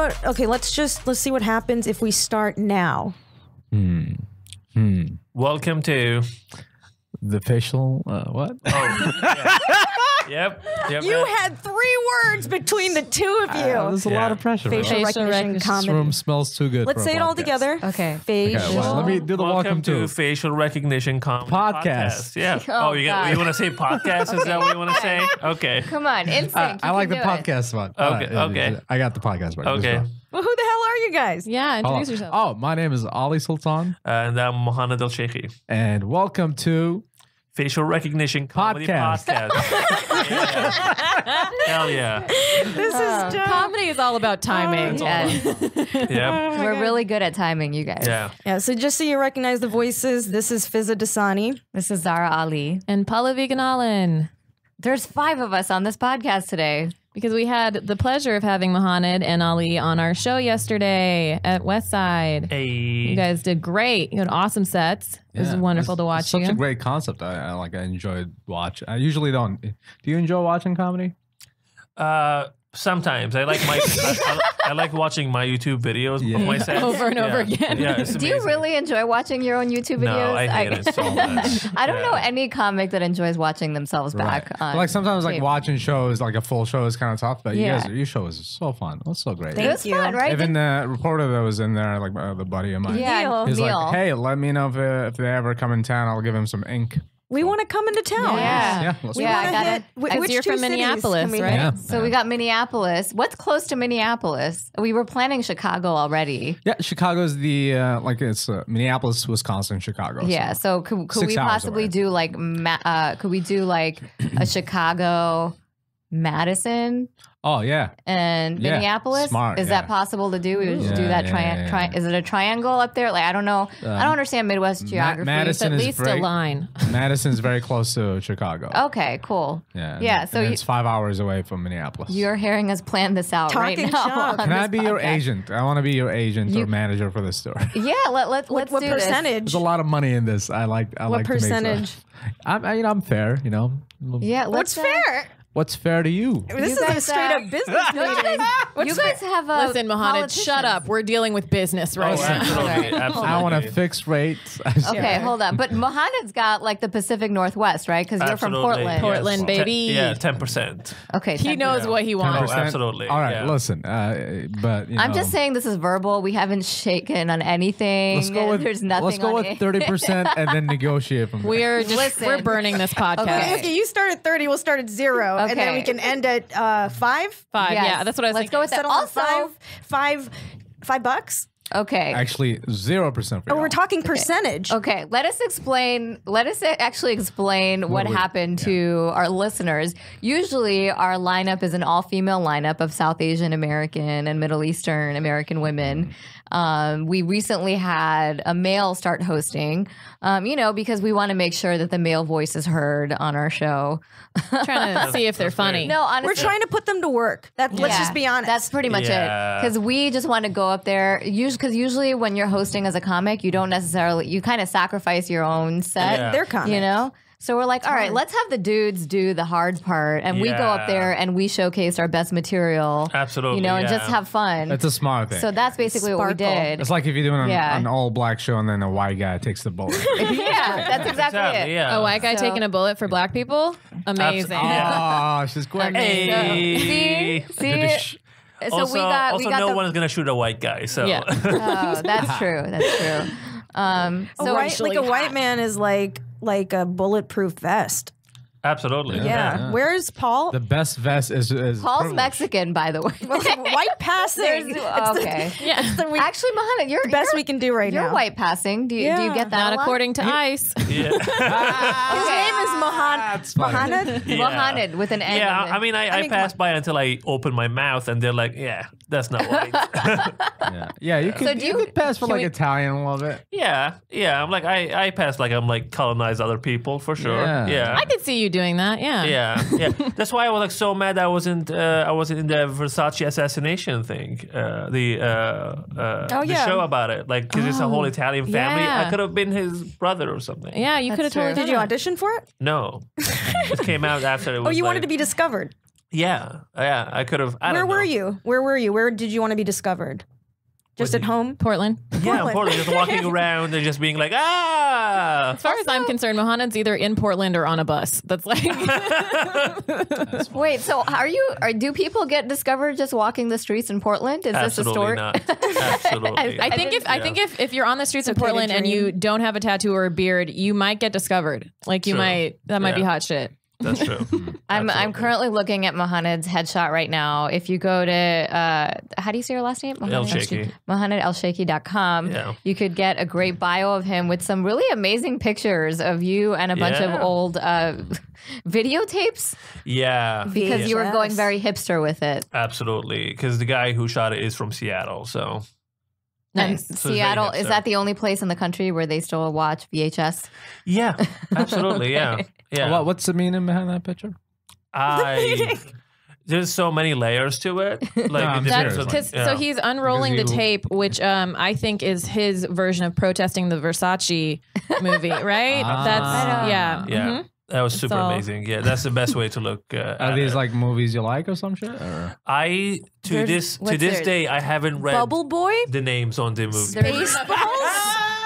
Do Okay, whatever how you guys about want. how about okay? Let's just let's see what happens if we start now. Hmm. Welcome to. The facial uh, what? Oh, yeah. yep. Yep. You uh, had three words between the two of you. Uh, there's a Yeah. lot of pressure. Facial bro. Facial recognition recognition. This room smells too good. Let's for a say it all together. Okay. Facial. Okay, well, let me do the welcome, to to. facial recognition comedy Podcast. Yeah. Oh, Oh, you, God. got, you want to say podcast? Is that what you want to say? Okay. Come on, instinct. Uh, I like the can it. podcast one. Okay, Uh, okay. I got the podcast one. Okay. Well, who the hell are you guys? Yeah, introduce on. yourself. Oh, my name is Ali Sultan, And I'm Mohanad Elshieky. and welcome to Facial recognition comedy Podcast. podcast. Yeah. Hell yeah. This is uh, dumb. Comedy is all about timing. Yes. Yep. Oh We're really good at timing, you guys. Yeah. Yeah, so just so you recognize the voices, this is Fizaa Dosani. This is Zahra Ali. And Pallavi Gunalan. There's five of us on this podcast today. Because we had the pleasure of having Mohanad and Ali on our show yesterday at Westside. Hey. You guys did great. You had awesome sets. It was Yeah, wonderful it's- to watch it's Such you. a great concept. I, I like. I enjoyed watch. I usually don't. Do you enjoy watching comedy? Uh, sometimes I like my I, I, I like watching my YouTube videos Yeah. of myself Over and over Yeah. again. Yeah, it's Do you really enjoy watching your own YouTube videos? No, I hate it so much. I don't know any comic that enjoys watching themselves back. Right. On like sometimes like tape. watching shows, like a full show is kind of tough. But Yeah. you guys, your show is so fun. It was so great. It was you. fun, right? Even the reporter that was in there, like uh, the buddy of mine. yeah, Neil. He's Neil. like, hey, let me know if, uh, if they ever come in town. I'll give him some ink. We want to come into town. Yeah. Yeah, let's We Yeah, want to gotta- hit. wh- I- which you're two from cities Minneapolis, can we right? Yeah. So we got Minneapolis. What's close to Minneapolis? We were planning Chicago already. Yeah, Chicago's the uh, like it's uh, Minneapolis, Wisconsin, Chicago. Yeah. So could, could we possibly away. do like ma- uh, could we do like a Chicago, Madison, Oh yeah, and Yeah, Minneapolis? smart, Is yeah. that possible to do? We would just do Yeah, that yeah, triangle. yeah, Tri- is it a triangle up there? Like I don't know. I don't understand Midwest geography. Madison- It's at is least a great. line. Madison's very close to Chicago. Okay, cool. Yeah, and- yeah, so and you- it's five hours away from Minneapolis. You're hearing us plan this out right Talking now. Can I this be your agent? I want to be your agent You- or manager for this store. Yeah, let, let, What, let's what do this. percentage? There's a lot of money in this. I like. I What like to make percentage? I'm, I, you know, I'm fair. You know, Yeah, What's let's uh, fair? What's fair to you? This is a straight uh, up business meeting. You guys have a Listen, Mohanad, shut up. We're dealing with business right Oh, now. absolutely, absolutely. I want a fixed rate. Okay, hold on. But Mohanad's got like the Pacific Northwest, right? Because you're from Absolutely, Portland. yes. Portland, Ten- baby. yeah, ten percent. Okay, He 10%. knows what he wants. Oh, absolutely, All right, yeah. listen. Uh, but you I'm just saying this is verbal. We haven't shaken on anything. Let's go with. There's nothing Let's go on with it. thirty percent and then negotiate from there. We're just Listen. we're burning this podcast. Okay. Okay, you start at 30, we'll start at zero. And then we can end at uh, five. Five. Yes. Yeah, that's what I was Let's thinking. go with that. Settle on Also, five, five, five bucks. okay. Actually, zero percent Oh, we're talking percentage. Okay, let us explain. Let us actually explain what we- happened to our listeners. Usually, our lineup is an all-female lineup of South Asian American and Middle Eastern American women. Um, we recently had a male start hosting, um, you know, because we want to make sure that the male voice is heard on our show. trying to see if they're funny. No, honestly, We're trying to put them to work. That let's just be honest. That's pretty much Yeah. it. Because we just want to go up there. Because usually when you're hosting as a comic, you don't necessarily you kind of sacrifice your own set. Yeah. their comment. You know. So we're like, all right, let's have the dudes do the hard part, and we go up there and we showcase our best material. Absolutely, You know, and yeah. just have fun. That's a smart thing. so that's basically what we did. it's like if you're doing an, Yeah. an all black show and then a white guy takes the bullet. yeah, that's exactly, Exactly. it. Yeah. A white guy So- taking a bullet for black people? Amazing. oh, she's quick. Hey. See, see. So also, we got also we got no the, one is gonna shoot a white guy. So Yeah. Oh, that's true. That's true. Um, A so white, like a white hot. man is like like a bulletproof vest. Absolutely. Yeah. yeah. Where's Paul? The best vest is, is Paul's privilege. Mexican, by the way. white passing. There's- oh, the- okay. Yeah. the we- Actually, Mohammed, you're the best you're, we can do right now. you're white passing. Do you do you get that? Not a lot? according to ICE. Yeah. His name is Mohan. Ah, that's funny. Mohamed. Yeah. Mohammed with an N. Yeah, on. I mean, I, I, I mean, pass by until I open my mouth, and they're like, "Yeah, that's not white." Yeah, yeah you could, do you, you- could pass for like we- Italian a little bit. yeah, yeah. I'm like, I, I pass like I'm like colonize other people for sure. Yeah. Yeah, I could see you doing that. Yeah. yeah, yeah. That's why I was like so mad I wasn't uh, I wasn't in the Versace assassination thing, uh, the uh, uh, Oh, the show about it. Like, because it's a whole Italian family. yeah. I could have been his brother or something. Yeah, you could have totally Did you audition for it? No, it came out after it was. Oh, you wanted to be discovered. Yeah, yeah. I could have. Where don't were know. you? Where were you? Where did you want to be discovered? Just at home? Portland. Yeah, Portland. Portland, just walking around and just being like, ah. As far as I'm concerned, Mohanad's either in Portland or on a bus. That's like Wait, so are you? Are, do people get discovered just walking the streets in Portland? Is this a Absolutely story? not. Absolutely. I think if I think if, if you're on the streets of Portland and you don't have a tattoo or a beard, you might get discovered. Like you True. might that might be hot shit. That's true. I'm I'm currently looking at Mohanad's headshot right now. If you go to uh, how do you say your last name? El Mohaned Shaky. MohanadElshieky.com. Yeah. You could get a great bio of him with some really amazing pictures of you and a bunch Yeah. of old uh, videotapes Yeah. because you were going very hipster with it. Absolutely. Because the guy who shot it is from Seattle. So, And Nice. very Seattle is that the only place in the country where they still watch VHS? yeah, absolutely. Yeah. Yeah. What, what's the meaning behind that picture? I. There's so many layers to it. Like, I'm it depends serious. on- Because yeah. so he's unrolling Because the tape, which um, I think is his version of protesting the Versace movie, right? Ah. That's yeah. Yeah. mhm. That was super So- amazing. Yeah, that's the best way to look. Uh, Are at these it. like movies you like or some shit? Or? I to There's- this to this there? day I haven't read Bubble Boy? the names on the movie.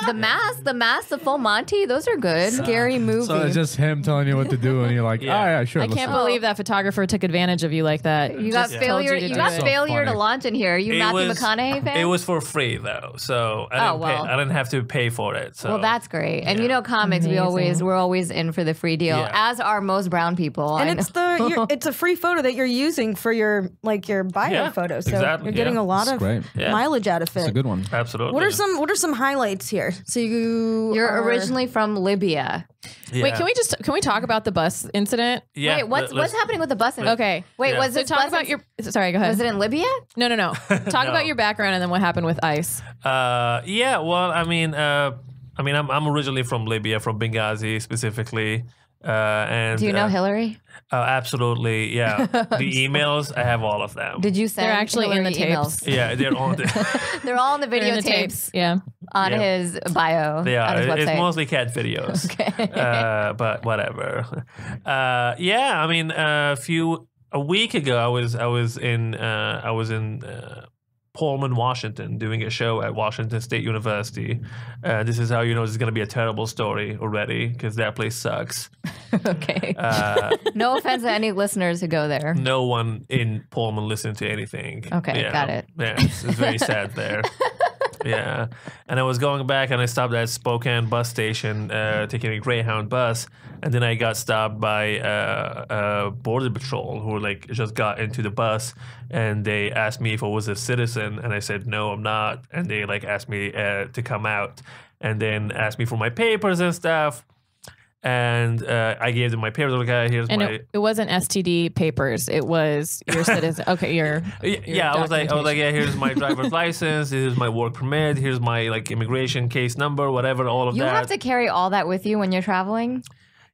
The mask, the mask, the full Monty, those are good. Scary movie. So it's just him telling you what to do, and you're like, Yeah. oh yeah, sure. I can't do it." believe that photographer took advantage of you like that. You got Just failure. You, to got. So failure to launch in here. You It Matthew was- McConaughey fan? It was for free though, so I Oh, didn't, well. pay, I didn't have to pay for it. So well, that's great. And you know, comics, we always we're always in for the free deal, Yeah. as are most brown people. and I it's know. the you're, it's a free photo that you're using for your like your bio Yeah, photo. So exactly, you're getting yeah. a lot That's of great. Mileage out of it. It's a good one. absolutely. What are some what are some highlights here? So you You're are- originally from Libya. Yeah. Wait, can we just can we talk about the bus incident? Yeah, Wait, what's let- what's let's- happening with the bus? in- Okay. Wait, Yeah. was So this talk about your sorry, go ahead. Was it in Libya? no, no, no. Talk No. about your background and then what happened with ICE. Uh, yeah, well, I mean, uh, I mean, I'm I'm originally from Libya, from Benghazi specifically. Uh, and Do you know uh, Hillary? Oh, absolutely, yeah. the emails, I have all of them. Did you send? They're actually in the tapes. emails? yeah, they're on. The, They're all in the They're the videotapes tapes. Yeah. on Yeah. his bio. they on are. his It's mostly cat videos. Okay. uh, but whatever. Uh, yeah, I mean, a few a week ago, I was I was in uh, I was in uh, Pullman, Washington, doing a show at Washington State University. Uh, this is how you know this is going to be a terrible story already because that place sucks. okay. Uh, no offense to any listeners who go there. no one in Pullman listened to anything. Okay, Yeah. got it. Yeah, it's, it's very sad there. Yeah, and I was going back, and I stopped at Spokane bus station, uh, taking a Greyhound bus, and then I got stopped by uh, uh, border patrol who like just got into the bus, and they asked me if I was a citizen, and I said no, I'm not, and they like asked me uh, to come out, and then asked me for my papers and stuff. And uh, I gave them my papers. Like, "Okay, here's And my it, it wasn't STD papers. It was your citizen. Okay, your Yeah, yeah, I was like, I was like, yeah, here's my driver's license, here's my work permit, here's my like immigration case number, whatever, all of You that. You have to carry all that with you when you're traveling,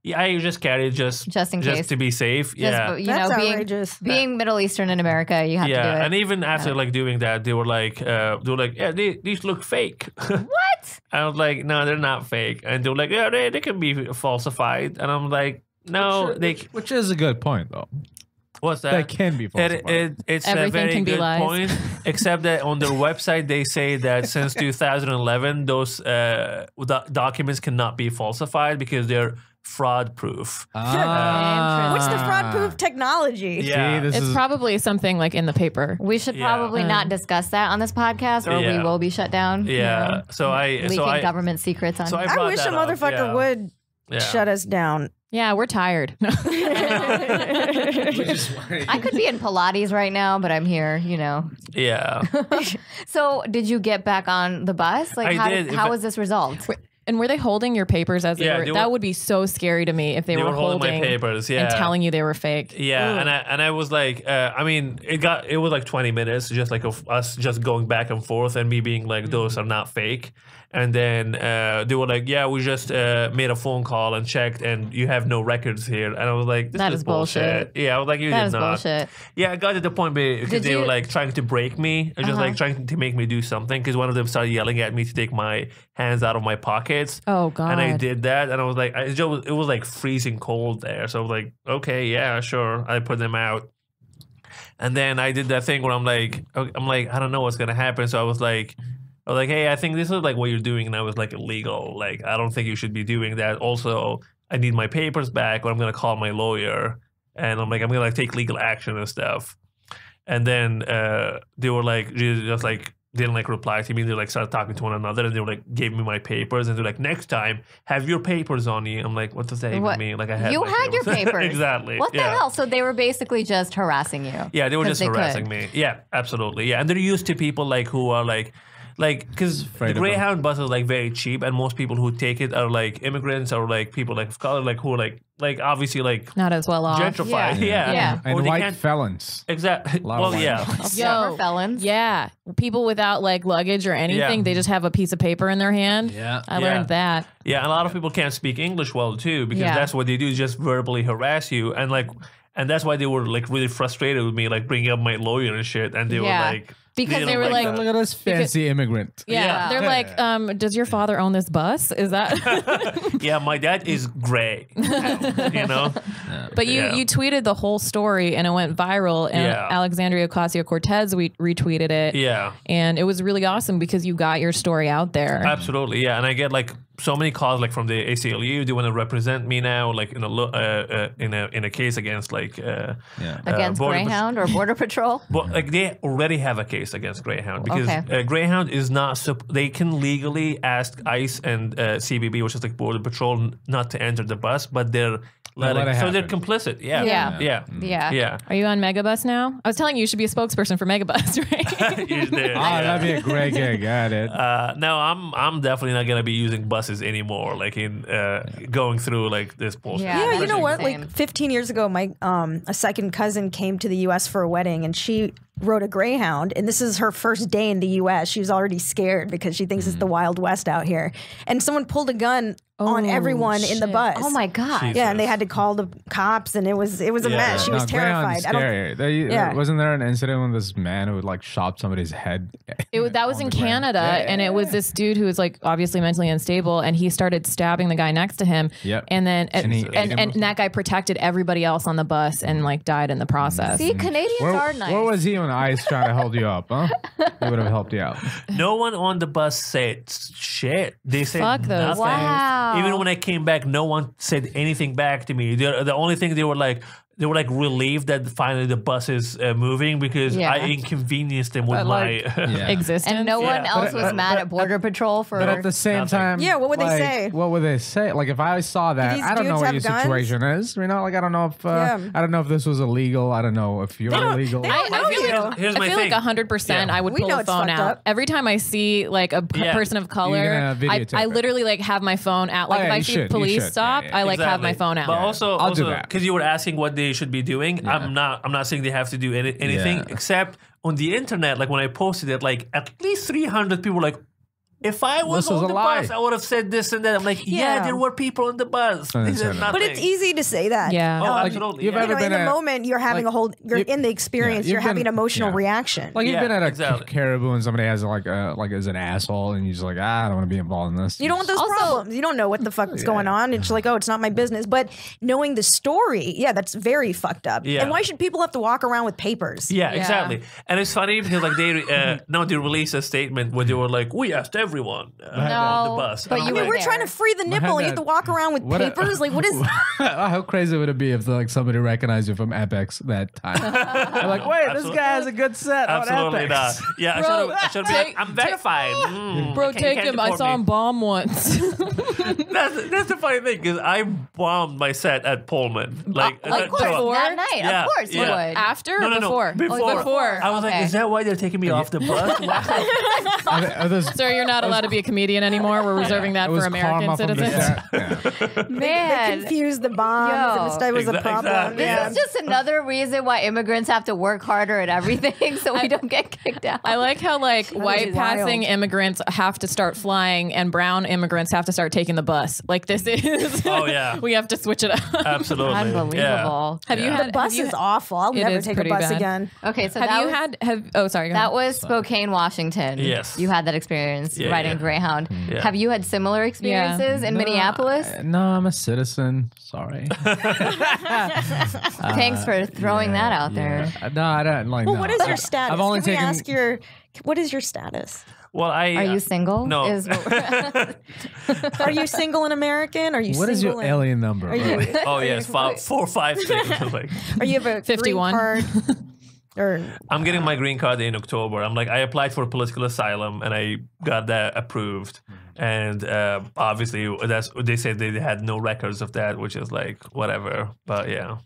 yeah, I just carry it just just in just case. to be safe. Just, yeah, you That's know, being outrageous. being Middle Eastern in America, you have to do yeah, it. and even after like doing that, they were like, uh, they were like, yeah, they, these look fake. what? I was like, no, they're not fake, and they were like, yeah, they, they can be falsified, and I'm like, no, they. Which is a good point, though. What's that? That can be It, falsified. it, it's a very good lies. point, except that on their website they say that since 2011 those uh, do- documents cannot be falsified because they're fraud proof. Ah. What's the fraud proof technology? Yeah. See, this It's is probably something like in the paper. We should Yeah. probably not discuss that on this podcast, or we will be shut down. you Yeah, know, so I leaking so I government secrets on. so I I wish a motherfucker yeah. would yeah. shut us down. Yeah, we're tired. I could be in Pilates right now, but I'm here. You know. Yeah, So, did you get back on the bus? Like, I how did. how If- was this resolved? And were they holding your papers as they Yeah, were? they that were- would be so scary to me if they, they were, were holding my papers. Yeah, and telling you they were fake. Yeah, and I and I was like, uh, I mean, it got it was like twenty minutes, just like of us just going back and forth, and me being like, those are not fake. And then uh, they were like, yeah, we just uh, made a phone call and checked, and you have no records here. And I was like, this That is is bullshit. Yeah, I was like, you That did is not. bullshit. Yeah, I got to the point where because they were like trying to break me, or just Uh-huh. like trying to make me do something. Because one of them started yelling at me to take my hands out of my pockets. Oh God. And I did that, and I was like, I, it was, it was like freezing cold there. So I was like, okay, yeah, sure. I put them out, And then I did that thing where I'm like, I'm like, I don't know what's gonna happen. So I was like, I was like, hey, I think this is like what you're doing, and I was like illegal. Like, I don't think you should be doing that. Also, I need my papers back, or I'm gonna call my lawyer, and I'm like, I'm gonna like take legal action and stuff. And then uh, they were like, just like didn't like reply to me. They like started talking to one another, and they were like gave me my papers, and they're like, next time have your papers on you. I'm like, what does that even What? mean? Like I had You had your papers. exactly. What the hell? So they were basically just harassing you. Yeah, they were just they could. harassing me. Yeah, absolutely. Yeah, and they're used to people like who are like, like because the Afraid of them. Greyhound bus is like very cheap, and most people who take it are like immigrants or like people like of color, like who are like like obviously like Not as well off. gentrified. Yeah. Yeah, Yeah. Or and they white felons. exactly. lot of Well, white yeah. felons. Felons. Yeah, people without like luggage or anything, Yeah. they just have a piece of paper in their hand. Yeah. I Yeah. learned that. Yeah, and a lot of people can't speak English well too because Yeah. that's what they do is just verbally harass you and like and that's why they were like really frustrated with me like bringing up my lawyer and shit and they Yeah. were like Because didn't they were like, that. Look at this fancy immigrant. Yeah, Yeah. they're like, um, does your father own this bus? Is that? yeah, my dad is gray. you know? but you Yeah. you tweeted the whole story and it went viral. And Yeah. Alexandria Ocasio Cortez we retweeted it. Yeah. and it was really awesome because you got your story out there. Absolutely, yeah, and I get like so many calls like from the ACLU. They want to represent me now, like in a uh, uh, in a in a case against like uh, Yeah. uh, Against Border Pat- Greyhound or Border Patrol? But like they already have a case against Greyhound because Okay. uh, Greyhound is not sup- they can legally ask ICE and uh, CBP, which is like Border Patrol, n- not to enter the bus, but they're letting, let it so they're complicit. Yeah, Yeah. yeah, Yeah. yeah. Are you on Megabus now? I was telling you you should be a spokesperson for Megabus, right? You did, Oh, yeah. that'd be a great gig. Got it. Uh, no, I'm I'm definitely not gonna be using buses anymore. Like in uh, going through like this bullshit. Yeah, Yeah, you know what? insane. Like 15 years ago, my um, a second cousin came to the U.S. for a wedding, and she rode a Greyhound. And this is her first day in the U.S. She was already scared because she thinks it's the mm-hmm. Wild West out here. And someone pulled a gun on Oh, everyone in the bus. Oh my God. Yeah, and they had to call the cops, and it was it was a Yeah. mess. She was No, Greyhound's terrified. I don't. Scary. There, Yeah. Wasn't there an incident when this man who like chopped somebody's head? It, was- that was in? Canada, Yeah, and it was this dude who was like obviously mentally unstable, and he started stabbing the guy next to him. Yep. And then And and, he and, and, that guy protected everybody else on the bus and like died in the process. See, Canadians Where, are nice. where was he on ICE trying to hold you up? Huh? He would have helped you out. No one on the bus said shit. They said Fuck those nothing. Wow. Even when I came back, no one said anything back to me. The, the only thing they were like, they were like relieved that finally the bus is uh, moving because Yeah. I inconvenienced them with But, my. yeah. Existence. and no one Yeah. else But- was but- mad but- at Border Patrol for. But at the same Nothing. time, Yeah, what would they say? What would they say? Like if I saw that, these I don't know what your guns? situation is. You know, like I don't know if uh, Yeah. I don't know if this was illegal. I don't know if you're don't- illegal. they I, don't I know feel you. like, Here's I feel thing. like 100% I would We pull the phone out. up. Every time I see like a person of color, I, I literally like have my phone out. Like Oh, if I see police stop, Yeah, yeah. I like have my phone out. But also, also because you were asking what they should be doing. I'm not. I'm not saying they have to do any, anything Yeah. except on the internet. Like when I posted it, like at least 300 people were like. If I was This on a the lie. bus, I would have said this and that. I'm like, yeah, Yeah. there were people on the bus. I They said nothing. But it's easy to say that. Yeah. Oh, Um, absolutely. you've yeah. you ever know, in been the moment, you're having like, a whole. You're you- in the experience. you've you're having an emotional yeah. reaction. like you've Yeah, been at a exactly. Caribou and somebody has like a like is an asshole and you're just like ah, I don't want to be involved in this. You don't want those Also- problems. You don't know what the fuck is going on. It's like, oh, it's not my business. But knowing the story, yeah, that's very fucked up. Yeah. And why should people have to walk around with papers? Yeah, Yeah. exactly. And it's funny because like they uh, no, they released a statement where they were like, "We asked everyone uh, on No, the bus." but I'm you mean, were we're there. trying to free the nipple. and You have to walk around with What a- papers. like, what is? How crazy would it be if like somebody recognized you from Apex that time? They're like, wait, this guy has a good set Absolutely on not. Apex. Yeah, I Bro, should have. I should be like, take- I'm verified. Mm, Bro, you can't- you take him. I saw me. him bomb once. That's that's the funny thing because I bombed my set at Pullman. Like, of that- course. so- Before? that night. Yeah, of course yeah. would. After No, or no, no. before? Before. before. I was like, is that why they're taking me off the bus? Wow. I thi- I Sir, you're not allowed to be a comedian anymore. We're reserving that it for American karma the citizens. set. Yeah. They Man. confused the bombs, and this Yo. guy was a problem. exactly. This Yeah. is just another reason why immigrants have to work harder at everything so we don't get kicked out. I like how like white passing wild. immigrants have to start flying and brown immigrants have to start taking the bus. Like this is Oh, yeah. we have to switch it up. Absolutely. Yeah. Unbelievable. Have you Yeah. had the bus you, is awful. I'll never take a bus bad. again. Okay, so have that you was, had have oh sorry that ahead. was Spokane, Washington. Yes. You had that experience. Yeah. Yeah, riding yeah. Greyhound. Hmm. Yeah. Have you had similar experiences in No, Minneapolis? I- no, I'm a citizen. Sorry. Thanks for uh, throwing that out there. No, I don't like. That. Well, no. what is your status? I've only Can we ask your what is your status? Well, I Are you uh, single? No. Is we're- you single and American? Are you What is single your and- alien number? Are you, oh yes, five, four, five, six. like, are you have a 51? Green card? Or I'm getting my green card in October. I'm like, I applied for political asylum and I got that approved. And uh, obviously, that's they said they had no records of that, which is like whatever. But yeah,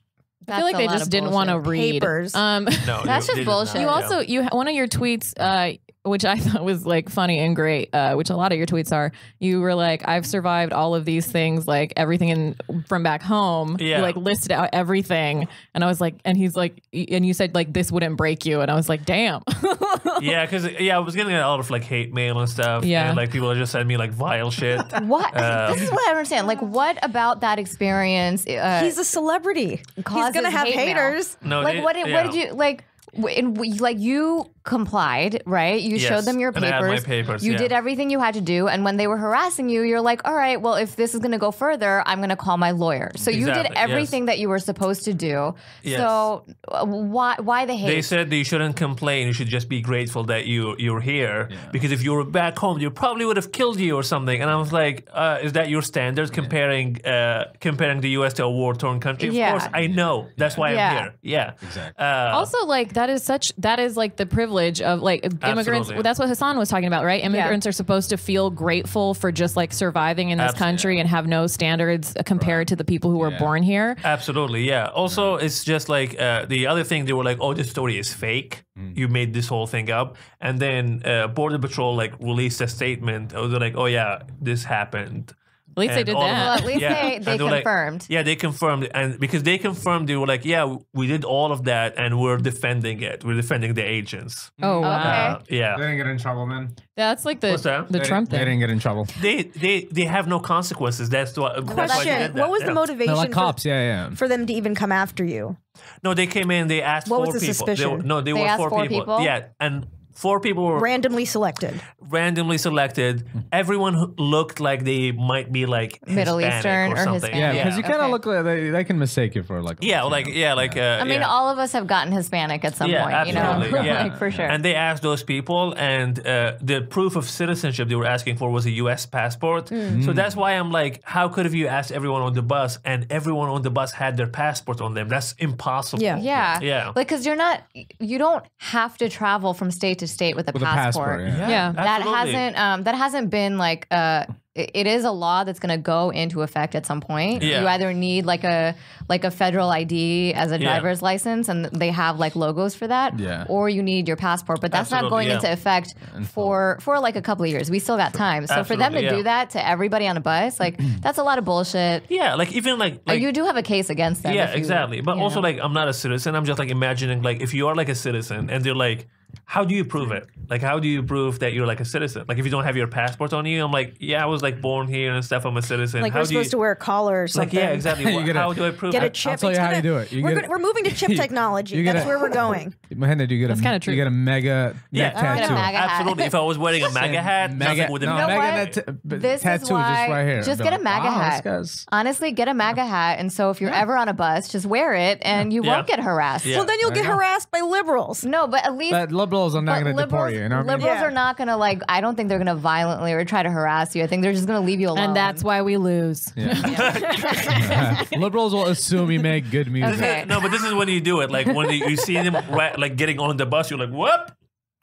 I feel like That's a they lot just of didn't want to bullshit. read. Papers. Um, no, That's they- just bullshit. You also you one of your tweets, uh, which I thought was like funny and great, uh, which a lot of your tweets are. You were like, "I've survived all of these things, like everything in from back home." Yeah. You like listed out everything, and I was like, and he's like, and you said like this wouldn't break you, and I was like, "Damn." yeah, because yeah, I was getting a lot of like hate mail and stuff. Yeah. and like people just sent me like vile shit. What? Um, this is what I don't understand. Like, what about that experience? Uh, he's a celebrity. He's gonna have hate mail. haters. No, like they- what? Did, yeah. What did you like? and In, like you complied, right? You Yes, showed them your and I papers. had my papers, You yeah. did everything you had to do, and when they were harassing you, you're like, "All right, well, if this is going to go further, I'm going to call my lawyer." So you did Exactly, yes. everything that you were supposed to do. Yes. So uh, why why the hate? They said that you shouldn't complain. You should just be grateful that you you're here. Because if you were back home, you probably would have killed you or something. And I was like, uh, is that your standard comparing uh, comparing the U.S. to a war torn country? Of course, I know. That's why Yeah. I'm here. Yeah, Exactly. Uh, also, like that is such that is like the privilege of like immigrants. Absolutely. Well, that's what Hassan was talking about, right? Immigrants are supposed to feel grateful for just like surviving in this Absolutely. country and have no standards compared to the people who were Yeah. born here. Absolutely, yeah. Also, it's just like uh, the other thing. They were like, "Oh, this story is fake. You made this whole thing up." And then uh, Border Patrol like released a statement. Oh, they're like, "Oh yeah, this happened." At least they did all of that. Well, at least Yeah. they, And they were like- confirmed. yeah, they confirmed, and because they confirmed, they were like, "Yeah, we did all of that, and we're defending it. We're defending the agents." Oh wow, Okay. Uh, yeah, They didn't get in trouble, man. that's like the that? the They Trump didn't, They didn't get in trouble. they they they have no consequences. That's why. That's why they Question: that. What was yeah. the motivation They're like for. Yeah, yeah. for them to even come after you? No, they came in. They asked What four was the people. They suspicion? were, no, they, They were asked four, four people. people? Yeah, and four people were Randomly selected. randomly selected. Everyone who looked like they might be like Middle Hispanic Eastern or or something. Yeah, Hispanic. because you kind of Okay. look like they, they can mistake you for like. Yeah, Latino. like yeah, like uh, I mean, yeah. all of us have gotten Hispanic at some yeah, point, absolutely, you know, yeah, like for sure. And they asked those people, and uh, the proof of citizenship they were asking for was a U.S. passport. Hmm. So that's why I'm like, how could have you asked everyone on the bus, and everyone on the bus had their passport on them? That's impossible. Yeah. yeah, Yeah. like because you're not, you don't have to travel from state to state with a with a passport. passport. Yeah. Yeah. That absolutely. hasn't, um, that hasn't been like, uh, it it is a law that's going to go into effect at some point. Yeah. You either need like a like a federal ID as a Yeah. driver's license, and they have like logos for that, Yeah. or you need your passport. But that's not going yeah. into effect for for like a couple of years. We still got time. So for them to Absolutely, do that to everybody on a bus, like that's a lot of bullshit. Yeah, like even like, like you do have a case against them. yeah, you- exactly. But also, know. like, I'm not a citizen. I'm just like imagining, like, if you are like a citizen, and they're like, how do you prove it? Like, how do you prove that you're like a citizen? Like, if you don't have your passport on you, I'm like, yeah, I was like born here and stuff. I'm a citizen. Like how we're do you, supposed to wear a collar or something. Like, yeah, exactly. You Wha- get a- how do I prove Get a it? chip. tell you how you gonna- do it. You we're, get gonna, a- we're moving to chip technology. you get That's a- where we're going. Mohanad, do you get That's a kinda true. You true. get a mega Yeah, neck tattoo. A MAGA hat. absolutely. If I was wearing a MAGA hat, Mega, nothing would no, You know mega what? net t- b- This is tattoo just why- right here. just get a like, MAGA wow, oh, this hat. Honestly, get a MAGA hat, and so if you're ever on a bus, just wear it, and you won't get harassed. Well, then you'll get harassed by liberals. No, but at least But liberals are not going to deport you. You know what I mean? liberals Yeah. are not going to like. I don't think they're going to violently or try to harass you. I think they're just going to leave you alone. And that's why we lose. liberals will assume you make good music. Okay. no, but this is when you do it. Like when you, you see them right, like getting on the bus, you're like, whoop.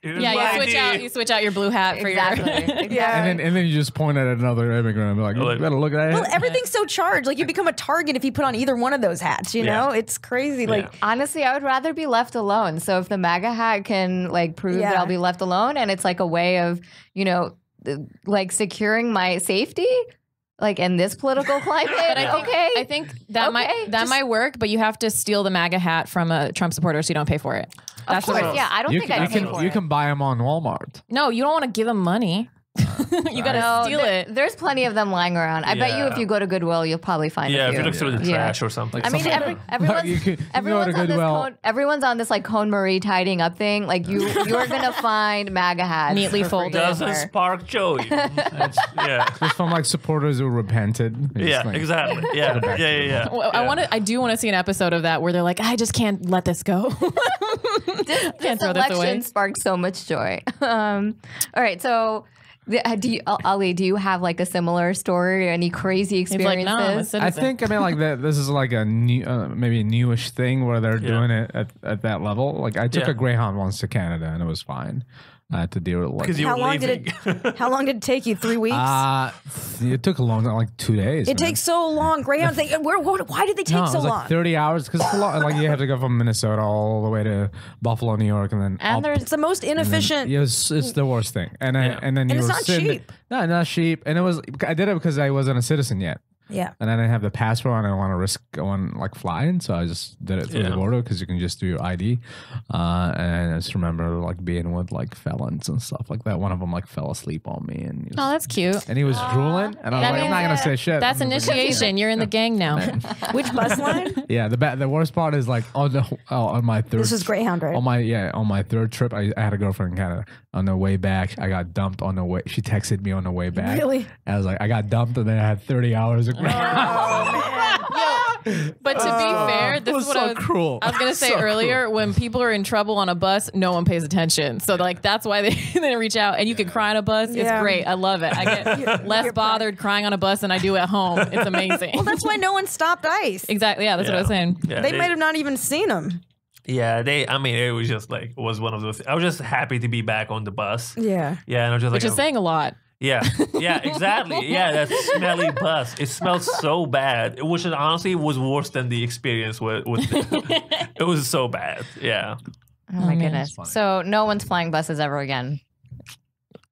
Here's Yeah, you switch ID." out. You switch out your blue hat for exactly. your. exactly. Yeah. And then, and then you just point at another immigrant and be like, you Like- better look at that. Well, that. everything's so charged. Like you become a target if you put on either one of those hats. You Yeah. know, it's crazy. Like Yeah. Honestly, I would rather be left alone. So if the MAGA hat can like prove that I'll be left alone, and it's like a way of you know, like securing my safety, like in this political climate. But I think, okay, I think that Okay, might that just- might work, but you have to steal the MAGA hat from a Trump supporter so you don't pay for it. That's the course, rule. yeah. I don't you think can, I you pay can, for you it. can buy them on Walmart. No, you don't want to give them money. you gotta No, steal there- it. There's plenty of them lying around. I bet you if you go to Goodwill, you'll probably find Yeah, a if few. you look through the Yeah. trash or something. I mean, Something- every, everyone's, you could- you go to everyone's on this Goodwill. cone, everyone's on this like KonMari tidying up thing. Like you, you're gonna find MAGA hats Neatly for free folded. doesn't somewhere. spark joy. yeah, Just from like supporters who repented. It's yeah, like- exactly. Yeah, yeah, yeah, yeah. Well, I want to. I do want to see an episode of that where they're like, I just can't let this go. this, Can't this throw this election away. sparked so much joy. Um, all right, so the- do you, uh, Ali? Do you have like a similar story or any crazy He's like, experiences? no, I'm a I think I mean like that. This is like a new, uh, maybe a newish thing where they're Yeah. doing it at, at that level. Like I took Yeah. a Greyhound once to Canada and it was fine. I had to deal with like because you How were long did it? How long did it take you? Three weeks. uh, it took a long time, like two days. it man. takes so long. Greyhound thing. Where? What, why did they take no, so it was long? like 30 hours because a lot. like you have to go from Minnesota all the way to Buffalo, New York, and then and up. there's it's the most inefficient. Yeah, it's, it's the worst thing. And then, Yeah. and then And you it's were not sitting, cheap. No, not cheap. And it was I did it because I wasn't a citizen yet. Yeah. And I didn't have the passport and I didn't want to risk going like flying. So I just did it through the border because you can just do your ID. Uh, and I just remember like being with like felons and stuff like that. One of them like fell asleep on me and was, oh, that's cute. and he was drooling. And I was That like, I'm not going to say shit. That's I'm like, initiation. You're in the gang now. Which bus line? yeah, the ba- the worst part is like on the oh, on my third this was Greyhound, right? on my yeah on my third trip I, I had a girlfriend in Canada on the way back I got dumped on the way she texted me on the way back Really? I was like I got dumped and then I had 30 hours of Oh, but to be oh. fair, this was is what so I was cruel. I was gonna say So earlier when people are in trouble on a bus, no one pays attention. So like that's why they, they reach out and you can cry on a bus. It's great. I love it. I get less bothered crying on a bus than I do at home. It's amazing. well, that's why no one stopped ICE. exactly. Yeah, that's what I was saying. Yeah, They might have not even seen him. Yeah, they. I mean, it was just like it was one of those. I was just happy to be back on the bus. Yeah. Yeah, and I was just Which like, is saying a lot. Yeah, yeah, exactly. Yeah, that smelly bus. It smelled so bad, which is honestly was worse than the experience with. with it was so bad. Yeah. oh my oh, man. goodness. So no one's flying buses ever again.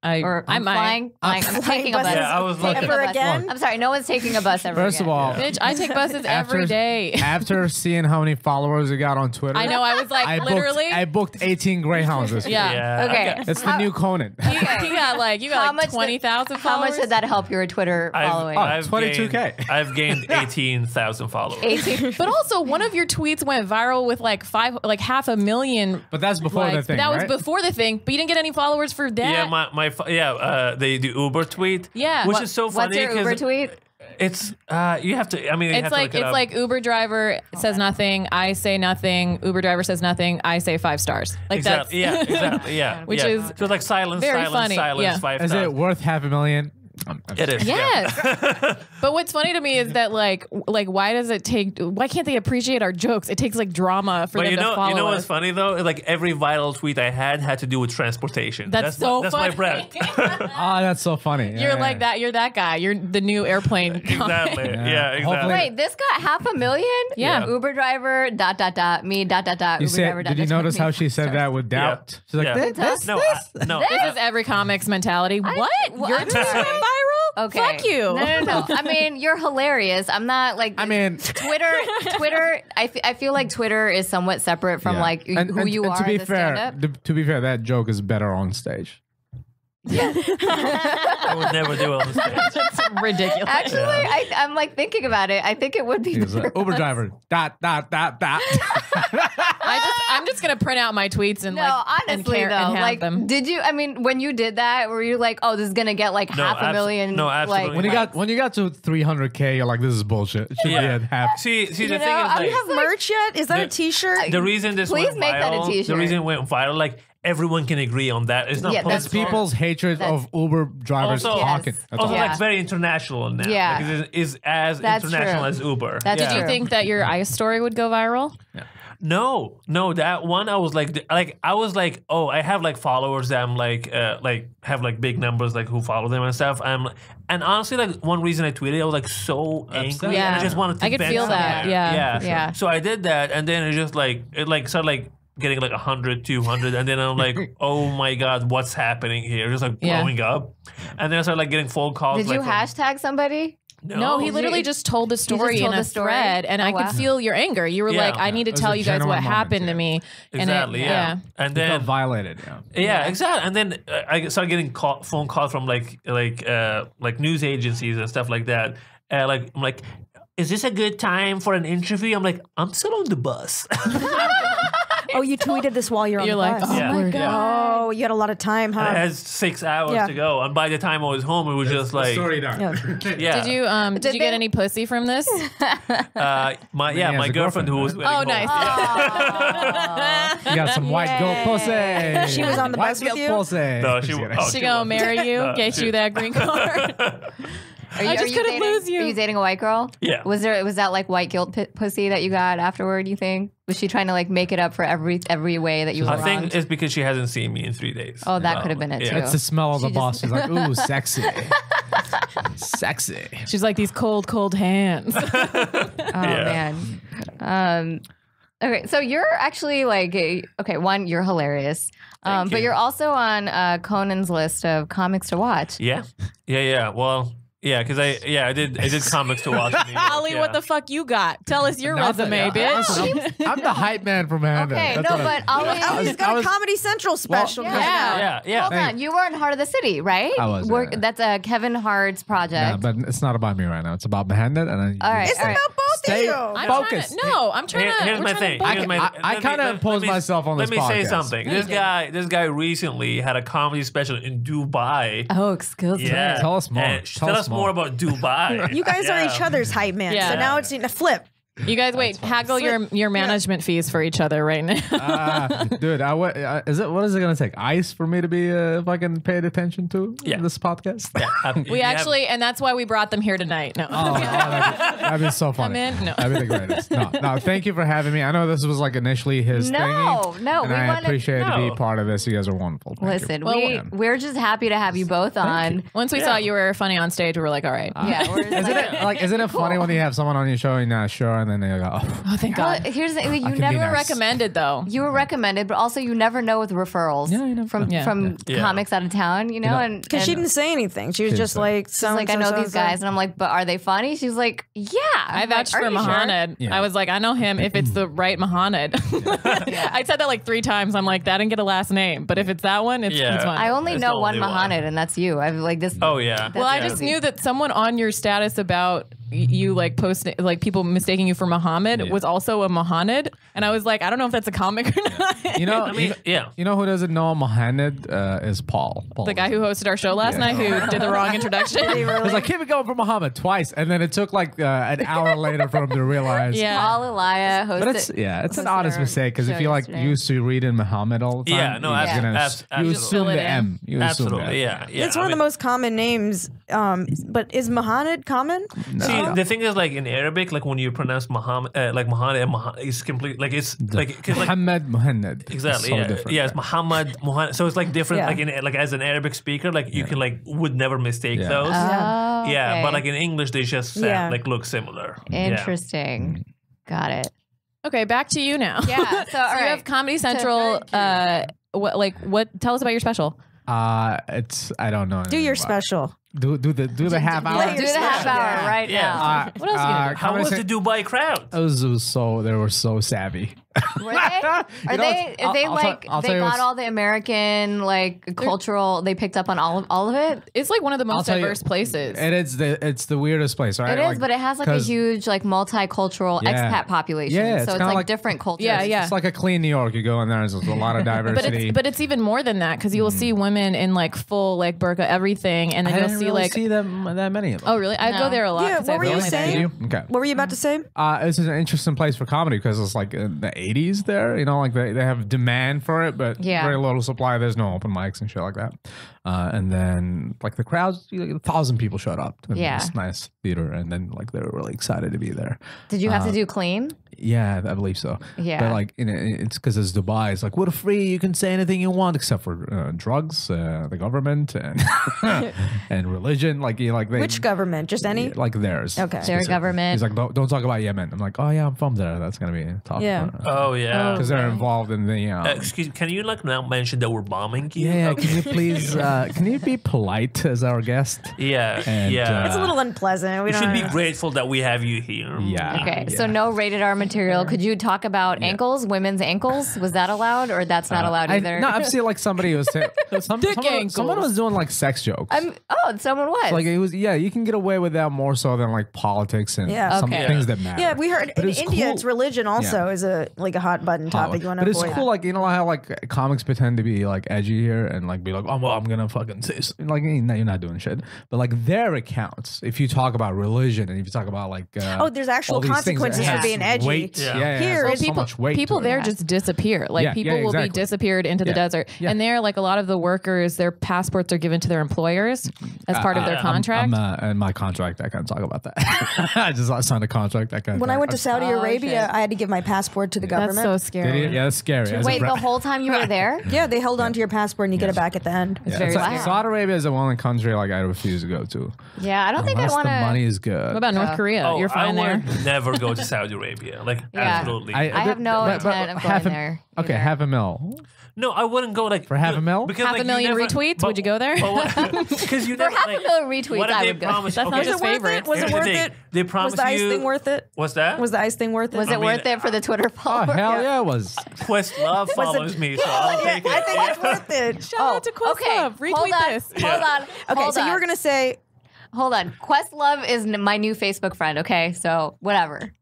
I Or I I'm might. flying. flying I'm taking a bus. Yeah, I was Taking like- a Ever bus. again? I'm sorry. No one's taking a bus ever. First of again. all Bitch, I take buses every After- day. after seeing how many followers we got on Twitter I know. I was like, I literally. booked, I booked 18 Greyhounds this Yeah. Yeah. Okay. okay. it's the new Conan you, you got like you How got much like did- twenty thousand How much did that help your Twitter oh, following? I've, I've 22K. Gained, I've gained eighteen thousand followers. 18. But also, one of your tweets went viral with like five, like half a million. but that's before the thing that right? was before the thing, but you didn't get any followers for that. Yeah, my my fo- yeah. Uh, the the Uber tweet. Yeah. which What- is so funny. What's your 'cause Uber tweet? It's uh, you have to. I mean, you it's have like to it it's up. like Uber driver says nothing, I say nothing. Uber driver says nothing, I say five stars. Like exactly. that's Yeah, exactly. Yeah, Which yeah. is so like silence, very silence, funny, silence. yeah. Five is stars. it worth half a million Um, I'm It is. yeah. Yes. but what's funny to me is that like like why does it take why can't they appreciate our jokes? It takes like drama for But them you to follow you know what's us. funny though? Like every viral tweet I had had to do with transportation. That's, so my, that's funny. my brand. Oh, that's so funny. You're like that. You're that guy. You're the new airplane. exactly. Yeah. Yeah, exactly. Hopefully- Wait, this got half a million? Yeah. Uber driver, dot, dot, dot, me, dot, dot, dot, You Uber driver, said, dot, did you notice how she said that with doubt? She's like, this, this, No, this. I, no. This is every comics mentality. what? well, Your I'm tweet went sorry. viral? Okay. Fuck you. No, no, no. I mean, you're hilarious. I'm not like. I mean, Twitter, Twitter. I, I feel like Twitter is somewhat separate from yeah. like And- who and- you and are To be as fair, stand-up. to, to be fair, that joke is better on stage. I would never do it on the stage. It's ridiculous. Actually, I, I'm like thinking about it. I think it would be. He was like, Uber driver, dot, dot, dot, dot. I just, I'm just gonna print out my tweets and No, like, and honestly care- though, and have like, them. did you? I mean, when you did that, were you like, "Oh, this is gonna get like No, half a million? no, like, absolutely when you got when you got to 300k, you're like, this is bullshit. It should Yeah. be at half. See, see, the You thing know, is, I'm like, just Have merch yet? Is that a The- T-shirt? the reason this Please went make that a viral, t-shirt. the reason it went viral, like everyone can agree on that. It's not Yeah, that's people's hatred That's- of Uber drivers Also- talking. Yes. That's also. Yeah. like very international now. Yeah. like, it is, is as That's international true. as Uber. That's yeah. Did you think that your ICE story would go viral? No, no, that one I was like, like I was like, oh, I have like followers that I'm like, uh, like have like big numbers like who follow them and stuff. I'm, and honestly, like one reason I tweeted, I was like so angry, Yeah. and I just wanted to. I could vent feel that, yeah. yeah, Yeah. So I did that, and then it just like it like started like getting like 100 200 and then i'm like oh my god what's happening here just like Yeah. blowing up and then i started like getting phone calls Did like, you from- hashtag somebody? No, no, he literally just told the story told in a the story? thread, and Oh, I wow. could feel your anger. You were Yeah. like, "I need to tell you guys what genuine moment, happened to yeah. me." And it- Exactly. yeah. And Felt then violated. Yeah. Yeah, exactly. And then uh, I started getting call, phone calls from like like uh, like news agencies and stuff like that. Uh, like I'm like, is this a good time for an interview? I'm like, I'm still on the bus. Oh, you tweeted this while you're on You're the like, bus. "Oh Yeah. my Yeah. god." Oh, you had a lot of time, I huh? had six hours Yeah. to go, and by the time I was home, it was just like, Story done. Yeah. yeah. Did you um did, Did you get any pussy from this? Uh, my yeah, my a girlfriend who was. girlfriend, waiting Oh, home. nice. You got some white gold pussy. She was on the white bus with you? Pussy. No, she- Just kidding. oh, she she gonna marry you, get you that green card. Are you, I just couldn't dating, lose you. Are you dating a white girl? Yeah. Was there was that like white guilt p- pussy that you got afterward? You think was she trying to like make it up for every every way that you were I think it's because she hasn't seen me in three days. Oh, that Um, could have been it yeah. too. It's the smell of the She boss. She's like, ooh, sexy. sexy. She's like these cold, cold hands. Oh Yeah. man. Um, okay, so you're actually like a- okay. One, you're hilarious, um, but you. you're also on uh, Conan's list of comics to watch. Yeah, yeah, yeah. Well, yeah, because I yeah I did I did comics to watch. in Holly, yeah. what the fuck you got? Tell us your Nothing. resume, Yeah, bitch. I'm, I'm the hype man from Handa. Okay, That's no, what I- but Ali, I was- He's got I a was- Comedy Central special. yeah. coming. Yeah, yeah. hold on, you were in Hart of the City, right? I was, yeah. That's a Kevin Hart's project. Yeah, but it's not about me right now. It's about Behanded. And I, All right, It's all right. about both Stay- of you. I'm trying Focus. to- no, I'm trying Here- to. here's my thing. focus. Here's my, I- I kinda let- impose myself on this. Let me say something. This guy, this guy recently had a comedy special in Dubai. Oh, excuse Yeah, Tell us more. Tell tell, us us more more. about Dubai. You guys are each other's hype man. Yeah. So now it's in a flip. You guys, wait, haggle your your management fees for each other right now. Ah, dude, I, wa- uh, is it what is it gonna take? ICE for me to be uh, fucking paid attention to Yeah. in this podcast? Yeah, we you have- actually, and that's why we brought them here tonight. No. Oh, oh, that'd, that'd be so funny. in? No. That'd be the greatest. No, no, thank you for having me. I know this was like initially his No, thingy, no, and we I wanna- appreciate to be part of this. You guys are wonderful. Thank you. Listen, Well, we, we're just happy to have you both on. Once we saw you were funny on stage, we were like, all right. Yeah, we're just Isn't like, it like? Isn't it funny when you have someone on your show and you're not sure, and then they go, oh, oh, thank Well, God. here's the thing: you can be never nice. Recommended though. Mm-hmm. you were recommended, but also you never know with referrals Yeah, you never from know. Yeah. from Yeah. comics out of town, you know. know, and Because she and didn't say anything. She was Didn't just say. like, she's like, I know these guys, and I'm like, but are they funny? She's like, yeah. I I'm vouched like, for "Are you sure?" Mohamed. Yeah. I was like, I know him if it's the right Mohamed. I said that like three times. I'm like, that didn't get a last name, but if it's that one, it's, Yeah. it's fine. I only That's know the one only one. Mohamed, and that's you. I've like this. Oh yeah. well, I just knew that someone on your status about y- you like post like people mistaking you for Mohammed Yeah. was also a Mohamed, and I was like, I don't know if that's a comic or not. you know, I you mean, know, yeah. you know who doesn't know Mohammed uh, is Paul. Paul the guy who hosted our show last night who did the wrong introduction. He was like, keep it going for Muhammad twice, and then it took like uh, an hour later for him to realize. Yeah. Paul Elia hosted. But it's yeah, it's an hosted honest mistake because if you like used to read in Muhammad all the time, Yeah, no, you're gonna abs- you assume Fill the. M. You assume the Absolutely, M. yeah, yeah. It's one I of the most common names. Um, but is Muhammad common? See, the thing is, like in Arabic, like when you pronounce Muhammad, uh, like Muhammad, Muhammad it's complete. Like it's like cause, like Muhammad Muhammad. Exactly, so yeah, different. yeah. It's Muhammad, Muhammad. So it's like different. Yeah. Like in like as an Arabic speaker, like you can like would never mistake Yeah. those. Oh, Yeah, okay. but like in English, they just sound, Yeah. like look similar. Yeah. interesting. Got it. Okay, back to you now. Yeah. So, all So you have Comedy Central. Uh, what like what? Tell us about your special. Uh, it's I don't know. Do your special. Do do the do the half hour. Play do the half hour Yeah. right Yeah. now. Uh, What else you gonna uh, do? How Comedy was the Dubai crowd? It was, it was so they were so savvy. Were they? Are You know, they? I'll- Are they I'll like I'll they got all the American like cultural? They picked up on all of all of it. It's like one of the most tell you- diverse places. And it's the it's the weirdest place, right? It is, but it has like a huge like multicultural Yeah. expat population. Yeah, it's so it's like, like- different cultures. Yeah, yeah. It's like a clean New York. You go in there, there's a lot of but diversity. it's but it's even more than that because you'll see women in like full like burqa everything, and then you'll didn't see really like see them that many of them. oh really? I No. go there a lot. Yeah, 'cause I what were you family saying? You? Okay. What were you about to say? Uh, this is an interesting place for comedy because it's like in the 80s there, you know, like they, they have demand for it, but Yeah. very little supply. There's no open mics and shit like that. Uh, and then like the crowds, you know, a thousand people showed up. to Yeah. this nice theater, and then like they were really excited to be there. Did you have Uh, to do clean? Yeah, I believe so. Yeah. But like, you know, it's because it's Dubai. It's like, we're free. You can say anything you want except for uh, drugs, uh, the government, and and religion. Like, you like they, Which government? Just any? Like theirs. Okay. Their government. He's like, don't, don't talk about Yemen. I'm like, oh yeah, I'm from there. That's gonna be tough. Yeah. Oh yeah. Because they're involved in the. Um, Uh, excuse, can you like now mention that we're bombing you? yeah, yeah, Okay. can you please uh, uh, can you be polite as our guest? Yeah, And, yeah. uh, It's a little unpleasant. We you don't should be grateful that we have you here. Yeah. Okay, yeah. so no rated R material. Could you talk about ankles, women's ankles? Was that allowed, or that's not allowed Uh, I, either? no, I've seen like somebody was saying, some, Dick someone, ankles. someone was doing like sex jokes. I'm, oh, someone was. like it was yeah, you can get away with that more so than like politics and Yeah. some Okay. things that matter. Yeah, we heard But in it's India, cool. it's religion also Yeah. is a like a hot button topic. You want to but it's avoid. cool, like you know how like comics pretend to be like edgy here and like be like, oh, well, I'm gonna fucking say something. like you're not, you're not doing shit. But like their accounts, if you talk about religion and if you talk about like uh, Oh, there's actual all these things, it consequences for being edgy. Weight. Yeah. Yeah, yeah, Here, it has so people, much weight. people there it. just disappear. Like Yeah, people yeah, will be disappeared into the desert, Yeah. and there, like a lot of the workers, their passports are given to their employers as part of their I'm- contract. I'm, uh, in my contract, I can't talk about that. I just signed a contract. I can't. When I went to Saudi Oh, Arabia, shit. I had to give my passport to the That's government. so scary. Yeah, that's scary. As Wait, the whole time you were there? yeah, they held on to your passport and you get it back at the end. It's very it's. Saudi Arabia is the one country like I refuse to go to. Yeah, I don't think I Unless want the money is good. What about North. Korea? Oh, You're fine I there. never go to Saudi Arabia. Like Yeah. absolutely. I have no intent of half going a- there Okay, either. half a mil. no, I wouldn't go like For half a mil? Because, Half like, a million never- retweets? but- Would you go there? Because you For never half a million retweets, What if I they would go. promise? That's not okay, just Was it worth it? Was it the worth it? They Was promise the ice you. thing worth it? What's that? Was the ice thing worth it? Was it mean, worth it for the Twitter Oh hell yeah, it was. Questlove follows me, so I'll yeah, take it. I think it's worth it. Shout out to Questlove. okay, Retweet hold on, this. Hold on. Okay, so you were gonna say hold on. Questlove is n- my new Facebook friend. Okay, so whatever.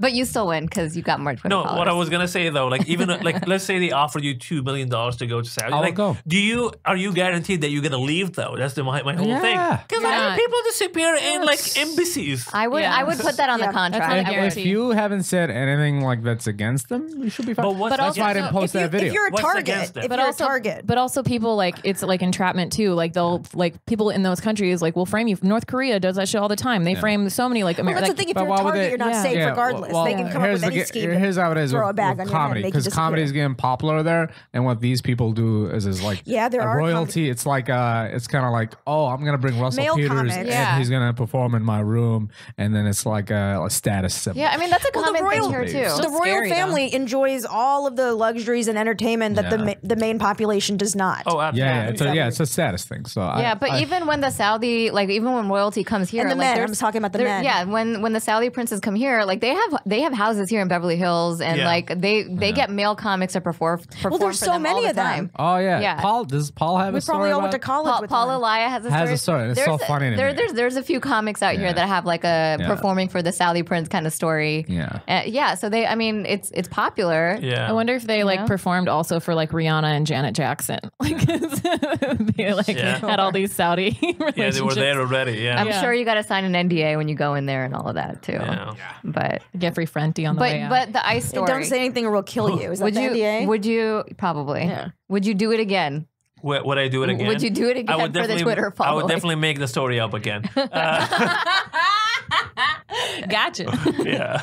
But you still win because you got more Twitter No, followers. what I was gonna say though, like even uh, like let's say they offered you two million dollars to go to Saudi, I would like go. do you are you guaranteed that you're gonna leave though? That's the my, my whole thing. Yeah. Because Yeah. people disappear in like embassies. I would. Yeah. I would put that on Yeah. the contract. That's not a I If, if you haven't said anything like that's against them, you should be fine. But what's But that's also- why I didn't so post you, that video. if you're a What's target, if but you're also, a target, but also people like it's like entrapment too. Like they'll like people in those countries like will frame you. North Korea does that shit all the time. They frame so many like well, American. that's the thing. If you're a target, you're not safe Yeah, regardless. well, they can come up here's with the any scheme. Here's how it is throw with, a bag with on comedy because comedy is getting popular there, and what these people do is is like Yeah, there a are royalty. It's like uh, it's kind of like oh, I'm gonna bring Russell Male Peters comics. and Yeah. he's gonna perform in my room, and then it's like a, a status symbol. yeah, I mean that's a Well, the common thing here too. the royal scary, though. family enjoys all of the luxuries and entertainment that the Yeah. ma- the main population does not. Oh, absolutely. yeah, yeah, it's a, yeah, it's a status thing. So I- Yeah, but I- even when the Saudi, like even when royalty comes here, And the like men, I'm talking about the men. Yeah, when when the Saudi princes come here, like they have they have houses here in Beverly Hills, and Yeah. like they they get male comics to perform. perform there's for so them all many the of them. oh yeah, Yeah. Paul does Paul have we a story probably all went to college Paul, with Paul. Elia has a Has story. a story. It's so There's- funny to there. There's there's a few comics out here that have like a Yeah. performing for the Saudi prince kind of story. Yeah. Uh, yeah. So they, I mean, it's it's popular. Yeah. I wonder if they like know? performed also for like Rihanna and Janet Jackson. Like they like Yeah. had all these Saudi. Yeah, they were there already. Yeah. I'm Yeah. sure you got to sign an NDA when you go in there and all of that too. Yeah. But Jeffrey Frenty on the way but out. but the ice story. Don't say anything or we'll kill you. Is that would the you NDA? would you probably Yeah. would you do it again? Would, would I do it again? Would you do it I again would for the definitely. Twitter I would definitely make the story up again. Uh, gotcha. yeah.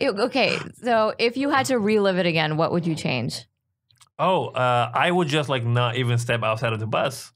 Ew, okay, so if you had to relive it again, what would you change? Oh, uh, I would just like not even step outside of the bus.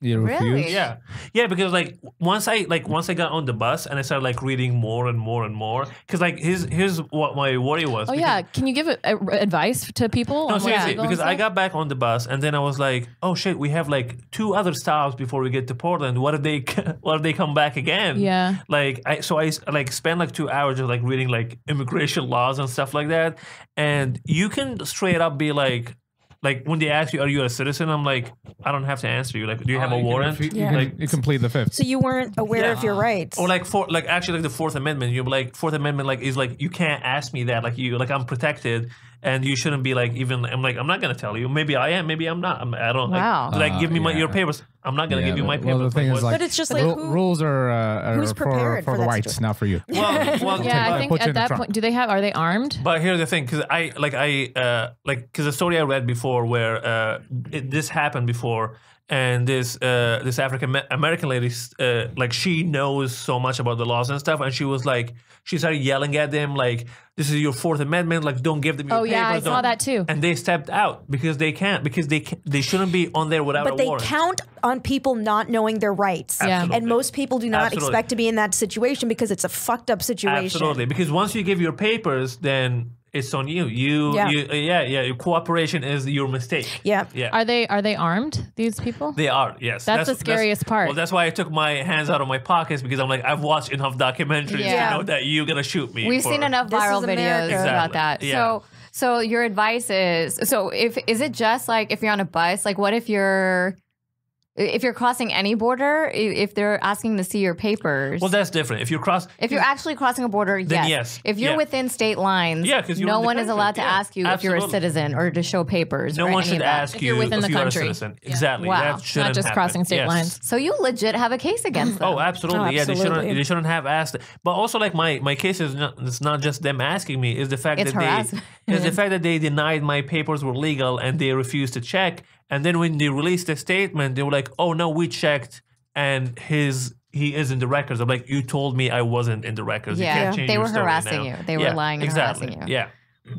You Really? Yeah, yeah, because like once I like once I got on the bus and I started like reading more and more and more, because like here's here's what my worry was. Oh because- yeah, can you give a, a- advice to people? No, seriously, to go and because I got back on the bus and then I was like, "Oh shit, we have like two other stops before we get to Portland. What if they, what if they come back again?" Yeah. Like I, so I like spent like two hours just like reading like immigration laws and stuff like that, and you can straight up be like, like when they ask you, "Are you a citizen?" I'm like, I don't have to answer you. Like, do you have oh, a Oh, You warrant? refu- You, Yeah. Like, you complete the fifth. so you weren't aware Yeah. of your rights. or like for like actually like the Fourth Amendment, you're like Fourth Amendment like is like you can't ask me that like you like I'm protected and you shouldn't be like even I'm like I'm not gonna tell you maybe I am maybe I'm not I'm, I don't Wow. like, like give me my your papers I'm not gonna Yeah, give you my but- papers well, the thing Like, is like But it's just like ru- who- rules are, uh, are who's for, prepared for for the whites, situation? not for you. well, well Yeah, I think put you in at that point, do they have? Are they armed? But here's the thing, because I like I uh like because the story I read before where uh it, this happened before, and this uh this African American lady uh like she knows so much about the laws and stuff, and she was like she started yelling at them like this is your Fourth Amendment, like don't give them your Oh, yeah, I saw don't-" that too. And they stepped out because they can't because they can, they shouldn't be on there without but a they warrant. count on people not knowing their rights. Yeah. Absolutely. And most people do not Absolutely. expect to be in that situation because it's a fucked up situation. Absolutely, because once you give your papers, then it's on you. You, Yeah. you, uh, yeah, yeah. Your cooperation is your mistake. Yeah. Yeah. Are they are they armed? These people? They are, yes. That's the scariest part. Well, that's why I took my hands out of my pockets because I'm like, I've watched enough documentaries Yeah. to know that you're gonna shoot me. We've for- seen enough viral videos America. about that. Yeah. So so your advice is so if is it just like if you're on a bus, like what if you're if you're crossing any border, if they're asking to see your papers? Well, that's different. If you're cross, if you're actually crossing a border, Then yes. yes. If you're Yeah. within state lines, Yeah, 'cause you're no one is allowed to Yeah, ask you if you're a citizen or to show papers. no or one any should of that. ask If you you're within if the you're country. a citizen. Yeah. Exactly. Wow. That Not shouldn't just happen. crossing state Yes. lines. So you legit have a case against oh, them. Oh, absolutely. Oh, Yeah, they shouldn't. They shouldn't have asked. But also, like my my case is not. It's not just them asking me. Is the fact It's that they. harassment. Is the fact that they denied my papers were legal and they refused to check. And then when they released the statement, they were like, "Oh no, we checked, and his." He is in the records. I'm like, you told me I wasn't in the records. You Yeah. can't change They were story harassing now." you. They were Yeah, lying and harassing you. Yeah.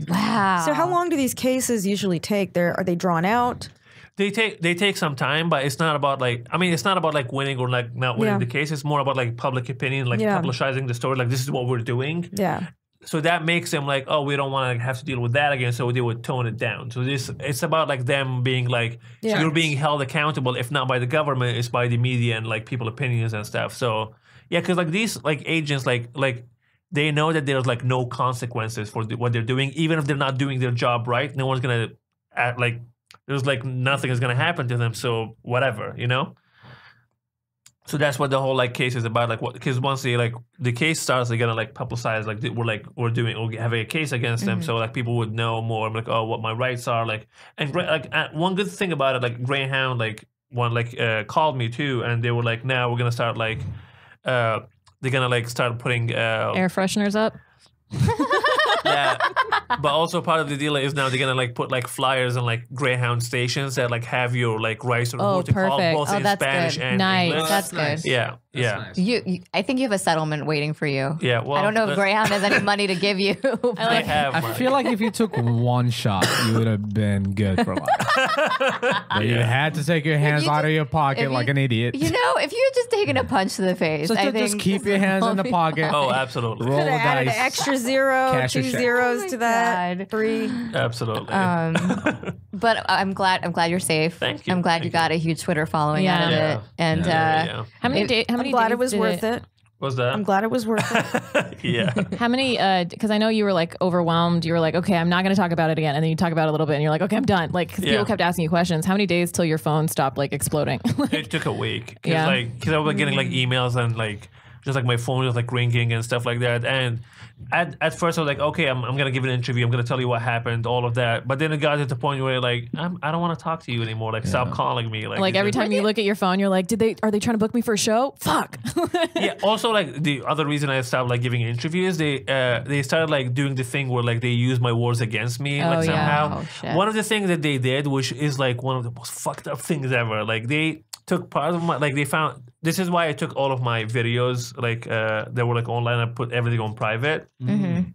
Wow. So how long do these cases usually take? There are they drawn out? They take they take some time, but it's not about like I mean it's not about like winning or like not winning Yeah. the case. It's more about like public opinion, like Yeah. publicizing the story. Like this is what we're doing. Yeah. So that makes them like, oh, we don't want to have to deal with that again. So they would tone it down. So this it's about like them being like Yeah. you're being held accountable, if not by the government, it's by the media and like people opinions and stuff. So yeah, because like these like agents like like they know that there's like no consequences for the, what they're doing, even if they're not doing their job right. No one's gonna act like there's like nothing is gonna happen to them. So whatever, you know. So that's what the whole like case is about. Like what? Because once they like the case starts, they're gonna like publicize like we're like we're doing we're having a case against them. So like people would know more. I'm like oh what my rights are like. And like one good thing about it, like Greyhound, like one like uh, called me too, and they were like now we're gonna start like uh they're gonna like start putting uh Air fresheners up. yeah. But also part of the deal is now they're gonna like put like flyers on like Greyhound stations that like have your like rights or Oh, who to call perfect. both Oh, in that's Spanish good. and Nice. English. That's nice. good. yeah, yeah, nice. You, you, I think you have a settlement waiting for you. yeah. Well, I don't know if Greyhound has any money to give you. but- They have. I money. feel like if you took one shot, you would have been good for life. But you had to take your hands you out of your pocket like you- an idiot. you know, if you had just taken a punch to the face, so I just, think just keep your hands in the pocket. Oh, absolutely, Roll the dice. extra zero, Cash two check. zeros Oh to that. God. Three. absolutely. Um, but I'm glad. I'm glad you're safe. Thank you, I'm glad thank you you. got a huge Twitter following out of Yeah. it. And yeah, uh, yeah. How many It- days? How I'm many glad days it was worth it. Was that? I'm glad it was worth it. yeah. How many? Because I know you were like overwhelmed. You were like, okay, I'm not going to talk about it again, and then you talk about it a little bit, and you're like, okay, I'm done. Like 'cause Yeah. people kept asking you questions. How many days till your phone stopped like exploding? It took a week. Cause Yeah. like, because I was like, getting like emails and like, just like my phone was like ringing and stuff like that. And at, at first I was like, okay, I'm, I'm gonna give an interview. I'm gonna tell you what happened, all of that. But then it got to the point where like, I'm, I don't want to talk to you anymore. Like, stop calling me. Like, like every time you look at your phone, you're like, did they? Are they trying to book me for a show? Fuck. yeah. Also, like the other reason I stopped like giving interviews, they uh, they started like doing the thing where like they use my words against me, Oh, like yeah. somehow. Oh, shit. One of the things that they did, which is like one of the most fucked up things ever, like they took part of my like they found. This is why I took all of my videos like uh that were like online. I put everything on private. Mhm.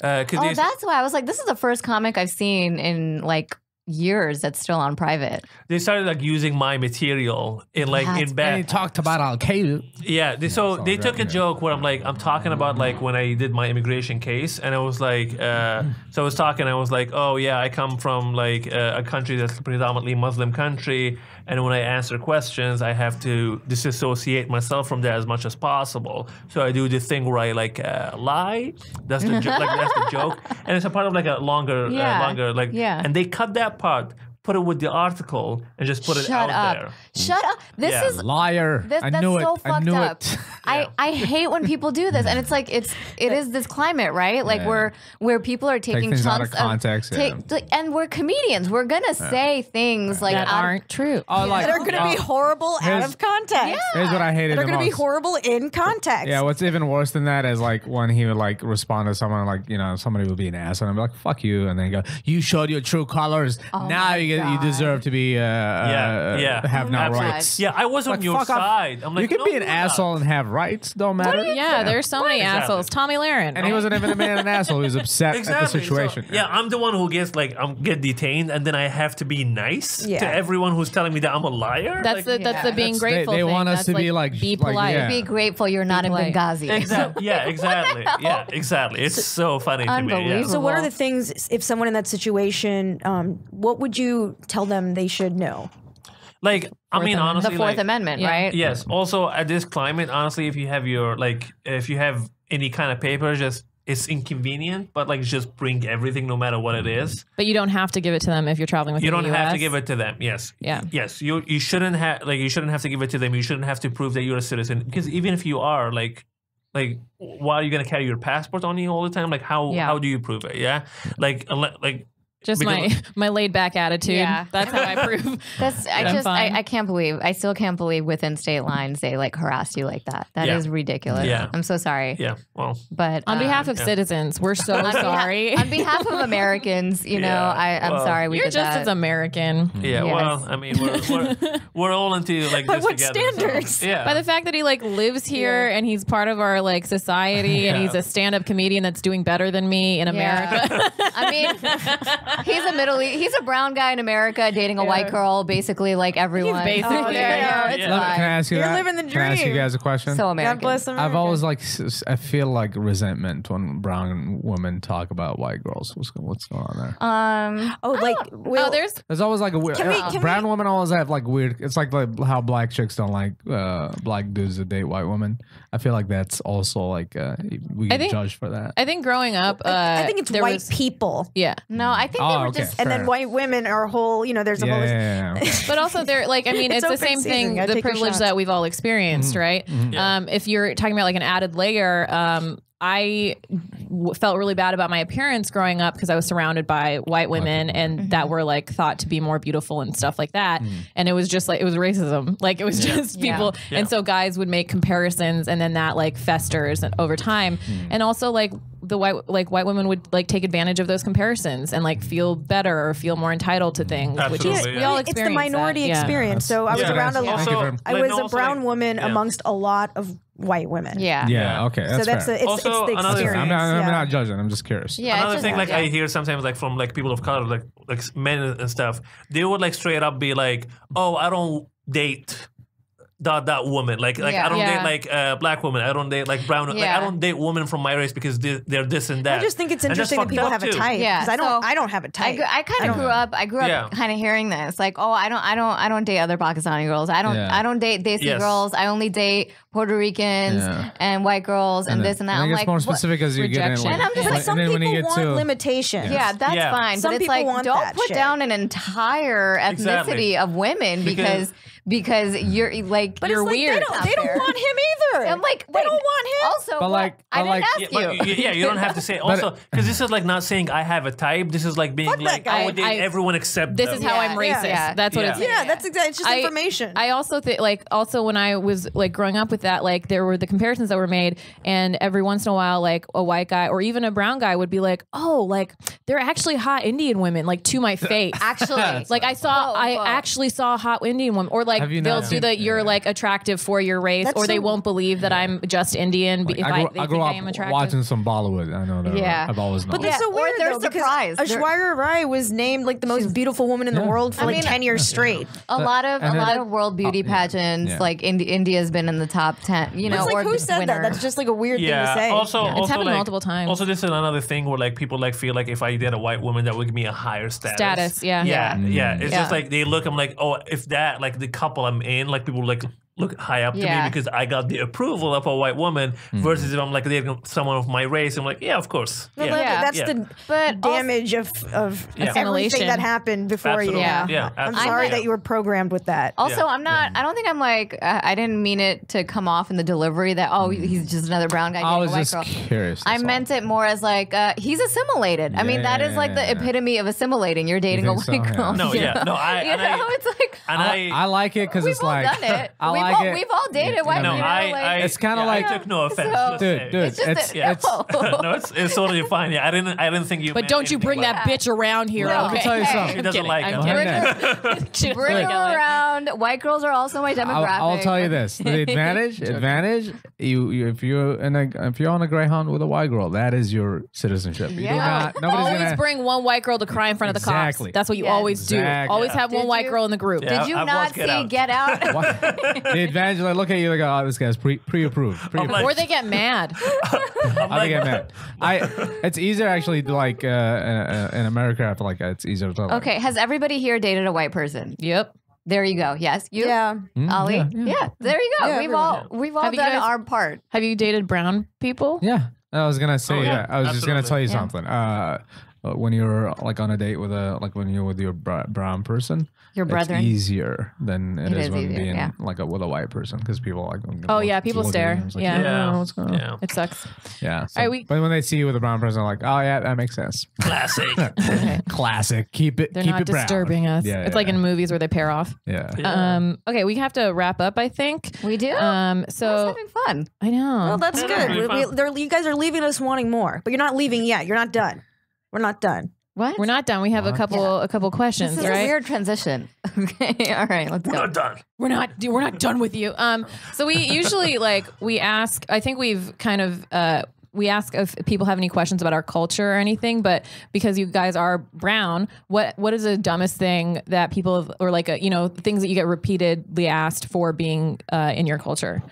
Uh, cause oh, they, that's why I was like, this is the first comic I've seen in like years that's still on private. they started like using my material in like That's in And bad he talked about Al Qaeda. Yeah, they, so they took a yeah. joke where I'm like, I'm talking about like when I did my immigration case, and I was like, uh, so I was talking, I was like, oh yeah, I come from like uh, a country that's predominantly Muslim country, and when I answer questions, I have to disassociate myself from that as much as possible. So I do the thing where I like uh, lie. That's the jo- like that's the joke, and it's a part of like a longer, Yeah, uh, longer like, yeah. and they cut that part. Put it with the article and just put it Shut out up. there. Shut up. This Yeah. is Liar. This, I that's knew so it. I fucked knew up. it. I, I hate when people do this, and it's like it's it is this climate, right? Like Yeah. where where people are taking things out chunks of context, take- like, and we're comedians. We're gonna say things like that out aren't true. Oh, like, that are going to be uh, horrible out of context. Here's what I hated That are the going to be horrible in context. Yeah, what's even worse than that is like when he would like respond to someone like you know somebody would be an ass and I'm like fuck you and then go you showed your true colors now my you get, you God. deserve to be uh, Yeah, uh, yeah. have no have rights. Yeah, I was on Like, your fuck off. side. I'm like, you can no, be an you're not. asshole and have rights. Don't matter. Yeah, there's so many Exactly. assholes. Tomi Lahren. And he wasn't even a man an asshole. He was upset at the Exactly. situation. So, yeah, I'm the one who gets like I'm get detained, and then I have to be nice Yeah. to everyone who's telling me that I'm a liar. That's Like, the that's the Yeah. being That's- they- grateful. they thing. want us That's to be like- be like, polite. yeah. Be grateful you're not in polite. Benghazi. Exactly. Yeah, exactly. Yeah, exactly. It's so funny to me. Yeah. Unbelievable. So, what are the things if someone in that situation? Um, what would you tell them they should know? Like, I mean, Amendment. honestly, the Fourth like, Amendment, Yeah. right? Yes. Also, at this climate, honestly, if you have your like, if you have any kind of paper, just it's inconvenient, but like, just bring everything, no matter what it is. But you don't have to give it to them if you're traveling with You don't have to give it to them. Yes. Yeah. Yes. You you shouldn't have like you shouldn't have to give it to them. You shouldn't have to prove that you're a citizen because even if you are like. Like, why are you gonna carry your passport on you all the time? Like, how Yeah. how do you prove it? Yeah, like, unle- like Just Because- my my laid back attitude. Yeah. That's how I prove. That's I I'm just I, fine. I can't believe I still can't believe within state lines they like harass you like that. That is Yeah. ridiculous. Yeah. I'm so sorry. yeah. Well, But On um, behalf of yeah. citizens, we're so on behalf- sorry. on behalf of Americans, you know, I, I'm Well, sorry we You're just that. as American. yeah. Yes. Well, I mean, we're we're, we're all into like By this what together, so- standards? yeah. By the fact that he like lives here and he's part of our like society and he's a stand-up comedian that's doing better than me in America. I mean, he's a middle. E, He's a brown guy in America dating a white girl, basically like everyone. basically- Oh, there you yeah. It's Yeah. Let can I ask you You're that? living the Can I ask you guys a question? so American. God bless America. I've always like I feel like resentment when brown women talk about white girls. What's what's going on there? Um, Oh, like Will, oh, there's There's always like a weird. Can we- uh, can brown we- women always have like weird. It's like the, how black chicks don't like uh, black dudes that date white women. I feel like that's also like uh, we get think- judged for that. I think growing up, uh, I think it's there white was- people. Yeah, no, I think they Oh, were okay. just. And Fair. then white women are a whole, you know, there's a yeah, whole. yeah, yeah, yeah, okay. but also they're like I mean, It's it's, the same season. thing. The privilege that we've all experienced, mm-hmm. right? Mm-hmm. Yeah. Um, if you're talking about like an added layer, um, I w- felt really bad about my appearance growing up because I was surrounded by white women and mm-hmm. that were like thought to be more beautiful and stuff like that. Mm. And it was just like it was racism. Like it was just people, Yeah. and so guys would make comparisons, and then that like festers over time. Mm. And also like the white like white women would like take advantage of those comparisons and like feel better or feel more entitled to things, which is Absolutely, we yeah. all it's the experience that. minority Yeah. experience. So I was Yeah. around a Thank Also, you very- I was a brown like- woman yeah. amongst a lot of white women. yeah. yeah, Yeah. okay, that's so that's fair. the, it's, Also, it's the another thing- experience. I'm not, I'm yeah. not judging. I'm just curious. Yeah, Another thing, like yeah. I hear sometimes, like from like people of color, like like men and stuff, they would like straight up be like, "Oh, I don't date." Dot that woman like like Yeah. I don't Yeah. date like uh, black women I don't date like brown like I don't date women from my race because they, they're this and that I just think it's interesting that people up, have a type. Yeah, 'cause I don't. so I don't have a type. gr- I kind of grew up. I grew up Yeah. kind of hearing this, like, oh, I don't, I don't, I don't date other Pakistani girls. I don't, Yeah. I don't date Desi Yes. girls. I only date Puerto Ricans Yeah. and white girls and, then- this and that. it I'm gets like, more what- specific as you get in. rejection. Like, And I'm just like- like, some then when you people want to limitations. Yeah, that's fine. Some but it's like don't put down an entire ethnicity of women because because you're like But you're it's like weird. they don't. They don't want him either. I'm like, they wait, don't want him. Also, But what? like- I but didn't like- ask Yeah, you. but yeah, you don't have to say also because this is like not saying I have a type. This is like being Fuck like guy. I would date I- everyone except This them. is how Yeah, I'm racist. yeah. That's what it's. Yeah. yeah, that's exactly. It's just I- information. I also think like also when I was like growing up with that, like there were the comparisons that were made, and every once in a while, like a white guy or even a brown guy would be like, "Oh, like they're actually hot Indian women," like to my face. Actually, Like I saw, Whoa, I whoa. actually saw a hot Indian woman, or like Have you they'll not do seen- the "you're yeah. like attractive for your race," That's or they so- won't believe that I'm just Indian be- if I, I grew, they I grew think up I am attractive. watching some Bollywood. I know that. Yeah. I've always known. But that's Yeah, so or weird they're though, surprised. They're- Aishwarya Rai was named like the most beautiful woman in the world for I like mean, ten years straight. a lot of a lot of world beauty pageants, like Indi- India's been in the top ten. You know, like or who said winner. that? That's just like a weird Yeah. thing to say. Also, It's also happened like, multiple times. Also, this is another thing where like people like feel like if I date a white woman, that would give me a higher status. Status, yeah. Yeah, Mm. yeah. It's Yeah. just like they look. I'm like, oh, if that like the couple I'm in, like people like look high up to me because I got the approval of a white woman. Mm. Versus if I'm like dating someone of my race, I'm like, yeah, of course. No, yeah. Yeah. that's Yeah. the But also- damage of of everything that happened before you. Absolutely. Yeah. Yeah, I'm absolutely. sorry Yeah. that you were programmed with that. Also, Yeah. I'm not. I don't think I'm like. I I didn't mean it to come off in the delivery that oh he's just another brown guy I dating was a white just girl. curious. I all. meant it more as like uh, he's assimilated. I mean, Yeah, that yeah, is like yeah, the yeah. epitome of assimilating. You're dating a white so? girl. No, yeah. No, I- you know, I- it's like I, I like it because we've it's like done it. I we've like all, it. we've all dated white No, people. I, like, I, It's kinda yeah, like- I took no offense. So- dude, dude, it's just it's a, it's. no. no, it's, it's totally fine. Yeah, I didn't I didn't think you. But meant don't you bring like that bitch around here. No. okay? Let me tell you something. She doesn't I'm like kidding. Bring kidding. her, She bring like around. White girls are also my demographic. I'll, I'll tell you this: the advantage, advantage. You, you if you're in a if you're on a Greyhound with a white girl, that is your citizenship. You do Yeah. not. Nobody's always bring one white girl to cry in front of the Exactly. cops. That's what you always do. Always have one white girl in the group. Did you not see Get Out. Get Out? What? the advantage, I look at you like, oh, this guy's pre pre approved. Pre like- Or they get mad. I get mad. I. It's easier actually to like uh, uh, in America. I feel like it's easier to. Like, okay, has everybody here dated a white person? yep. There you go. Yes, you. Yeah. Mm, Ali. yeah, Yeah, yeah. there you go. Yeah, we've all we've all Have done guys- our part. Have you dated brown people? Yeah, I was gonna say Oh, yeah, that. I was just gonna tell you something. Uh, uh, when you're like on a date with a like when you're with your brown person, Your it's easier than it It is, is when easier, being yeah. like a, with a white person because people like. Oh, yeah, people look at you stare. like, Yeah. Yeah. "Oh, what's going on?" Yeah. It sucks. Yeah. so- right, we- but when they see you with a brown person, they're like, oh yeah, that makes sense. Classic. Classic. Keep it. They're keep not it brown. disturbing us. Yeah, it's yeah, like in movies where they pair off. Yeah. Um, okay, we have to wrap up, I think. We do. Um, so having fun. I know. Well, that's good. really We, we, they're, you guys are leaving us wanting more, but you're not leaving yet. You're not done. We're not done. What? We're not done. We have a What? couple a couple questions, This is right? a weird transition. Okay. All right. Let's We're go. not done. we're not we're not done with you. Um, so we usually like we ask. I think we've kind of uh we ask if people have any questions about our culture or anything, but because you guys are brown, what what is the dumbest thing that people have, or like a, you know things that you get repeatedly asked for being uh, in your culture,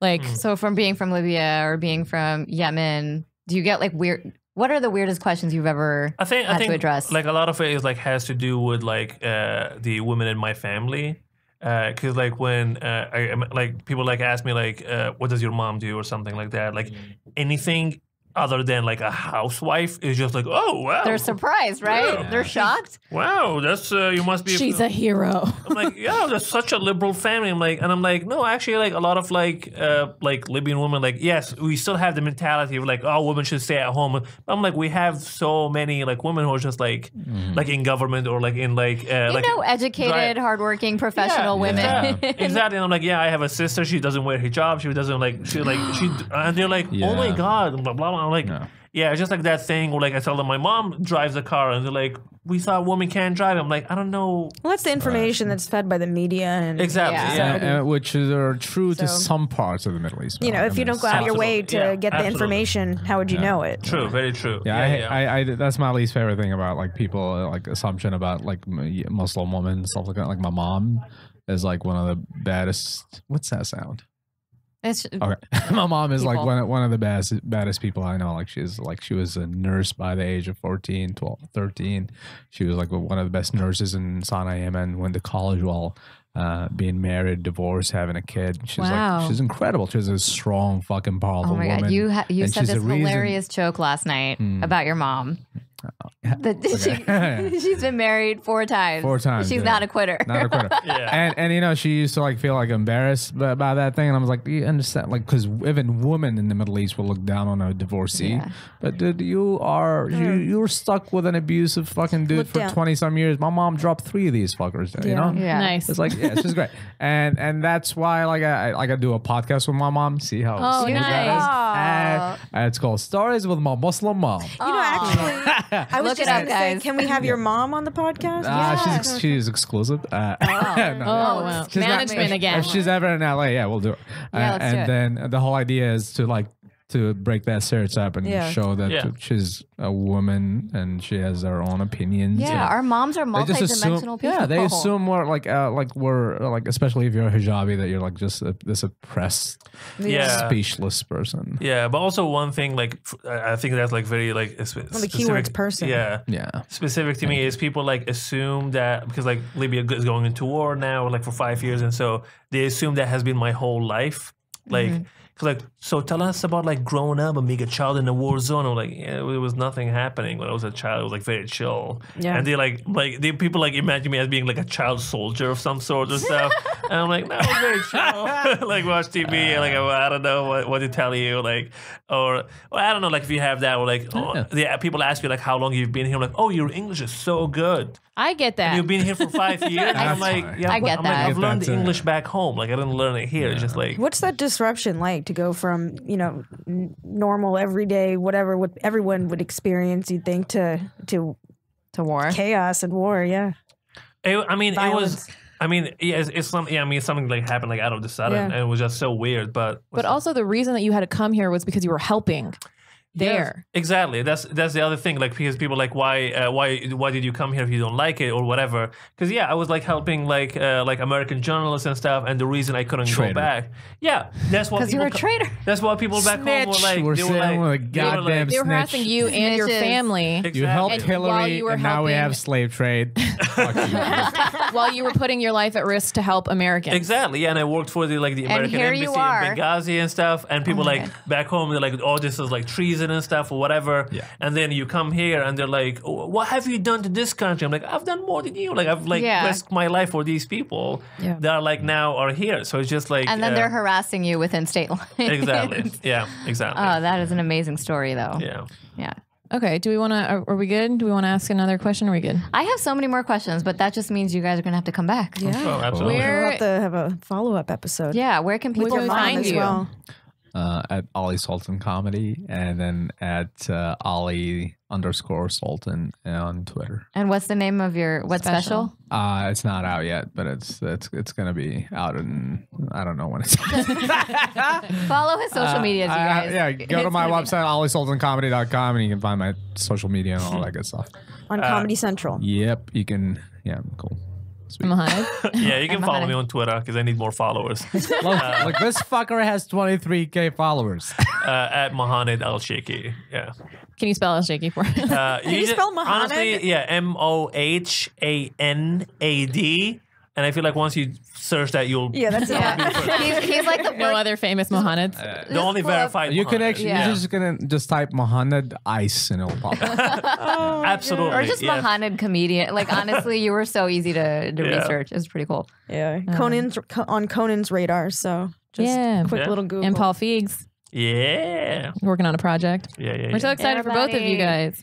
like So, from being from Libya or being from Yemen, do you get like weird? What are the weirdest questions you've ever I think I had think to address? like a lot of it is like has to do with like uh, the women in my family. Because like when uh, I like people like ask me like uh, what does your mom do or something like that like anything other than like a housewife is just like oh wow They're surprised, right? Yeah. They're shocked. wow that's uh, you must be she's a hero. I'm like, yeah, that's such a liberal family. I'm like, and I'm like, no, actually, like a lot of like, uh, like Libyan women, like, yes, we still have the mentality of like, oh, women should stay at home. But I'm like, we have so many like women who are just like, like in government or like in like, uh, You like know, educated, Right. hardworking, professional women. Yeah, exactly. And I'm like, yeah, I have a sister. She doesn't wear hijab. She doesn't like. She like she. And they're like, oh my god. Blah blah. blah. I'm like, Yeah. yeah, it's just like that thing where like I tell them my mom drives a car, and they're like, we saw a woman can't drive. I'm like, I don't know Well, that's the information that's fed by the media and exactly. Yeah. Yeah. And- and which are true to some parts of the Middle East. You know, I if you don't go out of your way to Yeah, get the absolutely. information, how would you know it? True. Very true. Yeah, yeah. I, I, I, that's my least favorite thing about like people uh, like assumption about like Muslim women and stuff like that. Like my mom is like one of the baddest. What's that sound? It's Okay, my mom is like one one of the baddest baddest people I know. Like she's like she was a nurse by the age of 14, 12, 13. She was like one of the best nurses in Sana'a, Yemen. Went to college while uh, being married, divorced, having a kid. She's Wow. like she's incredible. She's a strong, fucking powerful Oh my woman. god! You ha- you and said this the reason- hilarious joke last night Hmm. about your mom. Uh, that Okay. she, she's been married four times. Four times, She's yeah. not a quitter. Not a quitter. Yeah. And and you know she used to like feel like embarrassed by, by that thing, and I was like, do you understand, like because even women in the Middle East will look down on a divorcee. Yeah. But dude, you are you mm. you're stuck with an abusive fucking dude Look for down. twenty some years. My mom dropped three of these fuckers. You Yeah. know. Yeah. Nice. It's like yeah, she's great, and and that's why like I I- like I do a podcast with my mom. See how Oh, nice. is? Aw. And it's called Stories with My Muslim Mom. You know, actually, I was Look just it up, going to say, can we have your mom on the podcast? Ah, she's ex- she's exclusive. Uh, no, Oh, no. wow. She's not- Management if- again. If she's ever in LA, yeah, we'll do it. Yeah, Uh, let's and do it. then the whole idea is to like to break that stereotype and Yeah. show that Yeah. she's a woman and she has her own opinions. Yeah, our moms are they just assume, people. yeah, they assume we're like, uh, like we're like, especially if you're a hijabi, that you're like just a, this oppressed, Yeah. speechless person. Yeah, but also one thing, like I think that's like very like a spe- Well, the keywords person. Yeah, Yeah, specific to me is people like assume that because like Libya is going into war now, like for five years, and so they assume that has been my whole life. Like, Mm-hmm. Cause like, so tell us about like growing up and being a child in a war zone. I'm like, yeah, it was nothing happening when I was a child. It was like very chill. Yeah. And they like, like they people like imagine me as being like a child soldier of some sort or stuff. and I'm like, no, it was very chill. like watch TV. and, ah. like I don't know what, what to tell you. Like, or, or I don't know. Like if you have that, or like, oh, yeah, people ask you like how long you've been here. I'm like, oh, your English is so good. I get that. You've been here for five years. and I'm like, fine. yeah, I but get I'm like, that. I've learned That's, uh, English back home. Like I didn't learn it here. It's just like What's that disruption like to go from you know n- normal everyday whatever what everyone would experience? You'd think to to to war. chaos and war. Yeah, It, I mean, it was. I mean, yeah, it's, it's some. Yeah, I mean, something like happened like out of the sudden, Yeah. and it was just so weird. But but also the reason that you had to come here was because you were helping there. Yes, exactly. That's that's the other thing. Like because people like why uh, why why did you come here if you don't like it or whatever? Because yeah, I was like helping like uh, like American journalists and stuff, and the reason I couldn't Traitor. go back, yeah, that's what Because people. you're a co- traitor. That's what people back home were like. We're they were saying like, we're a they were like- They were Snitch. harassing you and your family Exactly. You helped And Hillary, you were and now we have slave trade. Fuck you. while you were putting your life at risk to help Americans. Exactly, yeah, and I worked for the like the American embassy in Benghazi and stuff, and people my like God. back home they're like, "Oh, this is like treason and stuff or whatever." Yeah. And then you come here and they're like, oh, "What have you done to this country?" I'm like, "I've done more than you. Like I've like Yeah. risked my life for these people Yeah. that are like now are here." So it's just like, And then uh, they're harassing you within state lines. exactly, yeah, exactly, Oh, that is an amazing story, though. yeah. Yeah. Okay. Do we want to? Are, are we good? Do we want to ask another question? Are we good? I have so many more questions, but that just means you guys are going to have to come back. yeah. Oh, absolutely. Where- We'll have to have a follow up episode. Yeah. Where can people can we find as you? well. Uh, at Ali Sultan Comedy, and then at uh, Ali underscore Sultan on Twitter. And what's the name of your what Special. special? Uh, it's not out yet, but it's it's it's gonna be out in I don't know when it's. Follow his social medias, you Uh, guys. yeah, go to It's my gonna be- website alisultancomedy.com and you can find my social media and all that good stuff. on Comedy Central. Yep, you can. Yeah, cool. Sweet. Mahad? yeah, you can follow behind. me on Twitter because I need more followers. look, look, this fucker has 23k followers. uh, at Mohanad Elshieky. Yeah. Can you spell it shaky for us? Uh, you just- spell Mohanad? Honestly, yeah, M O H A N A D. And I feel like once you search that, you'll Yeah, that's it. he's, he's like the no other famous Mohanads. the only verified. You can actually, Yeah. you're just gonna just type Mohanad Ice and it'll pop up. absolutely, or just yeah. Mohanad comedian. Like honestly, you were so easy to, to Yeah. research. It was pretty cool. Yeah, Conan's on Conan's radar. So just Yeah. quick Yeah. little Google. And Paul Feig's. Yeah, working on a project. yeah, yeah. We're so yeah. excited for both of you guys.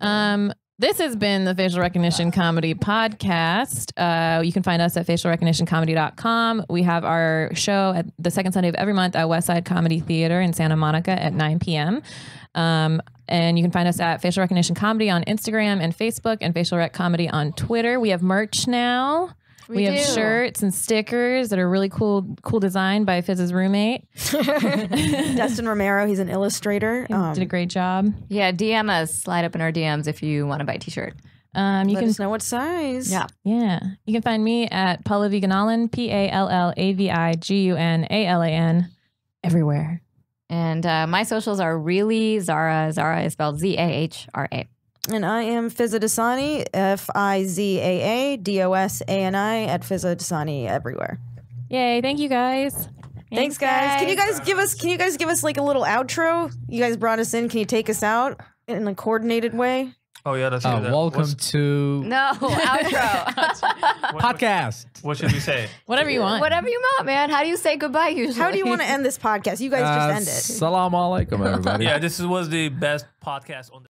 Um, this has been the Facial Recognition Comedy Podcast. Uh, you can find us at facialrecognitioncomedy.com. We have our show at the second Sunday of every month at Westside Comedy Theater in Santa Monica at 9 p.m. Um, and you can find us at Facial Recognition Comedy on Instagram and Facebook and Facial Rec Comedy on Twitter. We have merch now. We, We have do. shirts and stickers that are really cool, cool design by Fizz's roommate. Dustin Romero. He's an illustrator. Um, Did a great job. Yeah, DM us. Slide up in our DMs if you want to buy a t-shirt. Um, you let can us know what size. Yeah. Yeah. You can find me at Pallavi Gunalan, P A L L A V I G U N A L A N, everywhere. And uh, my socials are really Zahra. Zahra is spelled Z A H R A. And I am Fizaa Dosani, F I Z A A D O S A N I at Fizaa Dosani everywhere. Yay. Thank you guys. Thanks, guys. Can you guys give us? Can you guys give us like a little outro? You guys brought us in. Can you take us out in a coordinated way? Oh yeah, that's Uh, that. welcome What's- to No, outro. what- podcast. What should we say? Whatever you want. Whatever you want, man. How do you say goodbye usually? How do you want to end this podcast? You guys Uh, just end it. Salam alaikum, everybody. yeah, this was the best podcast on. the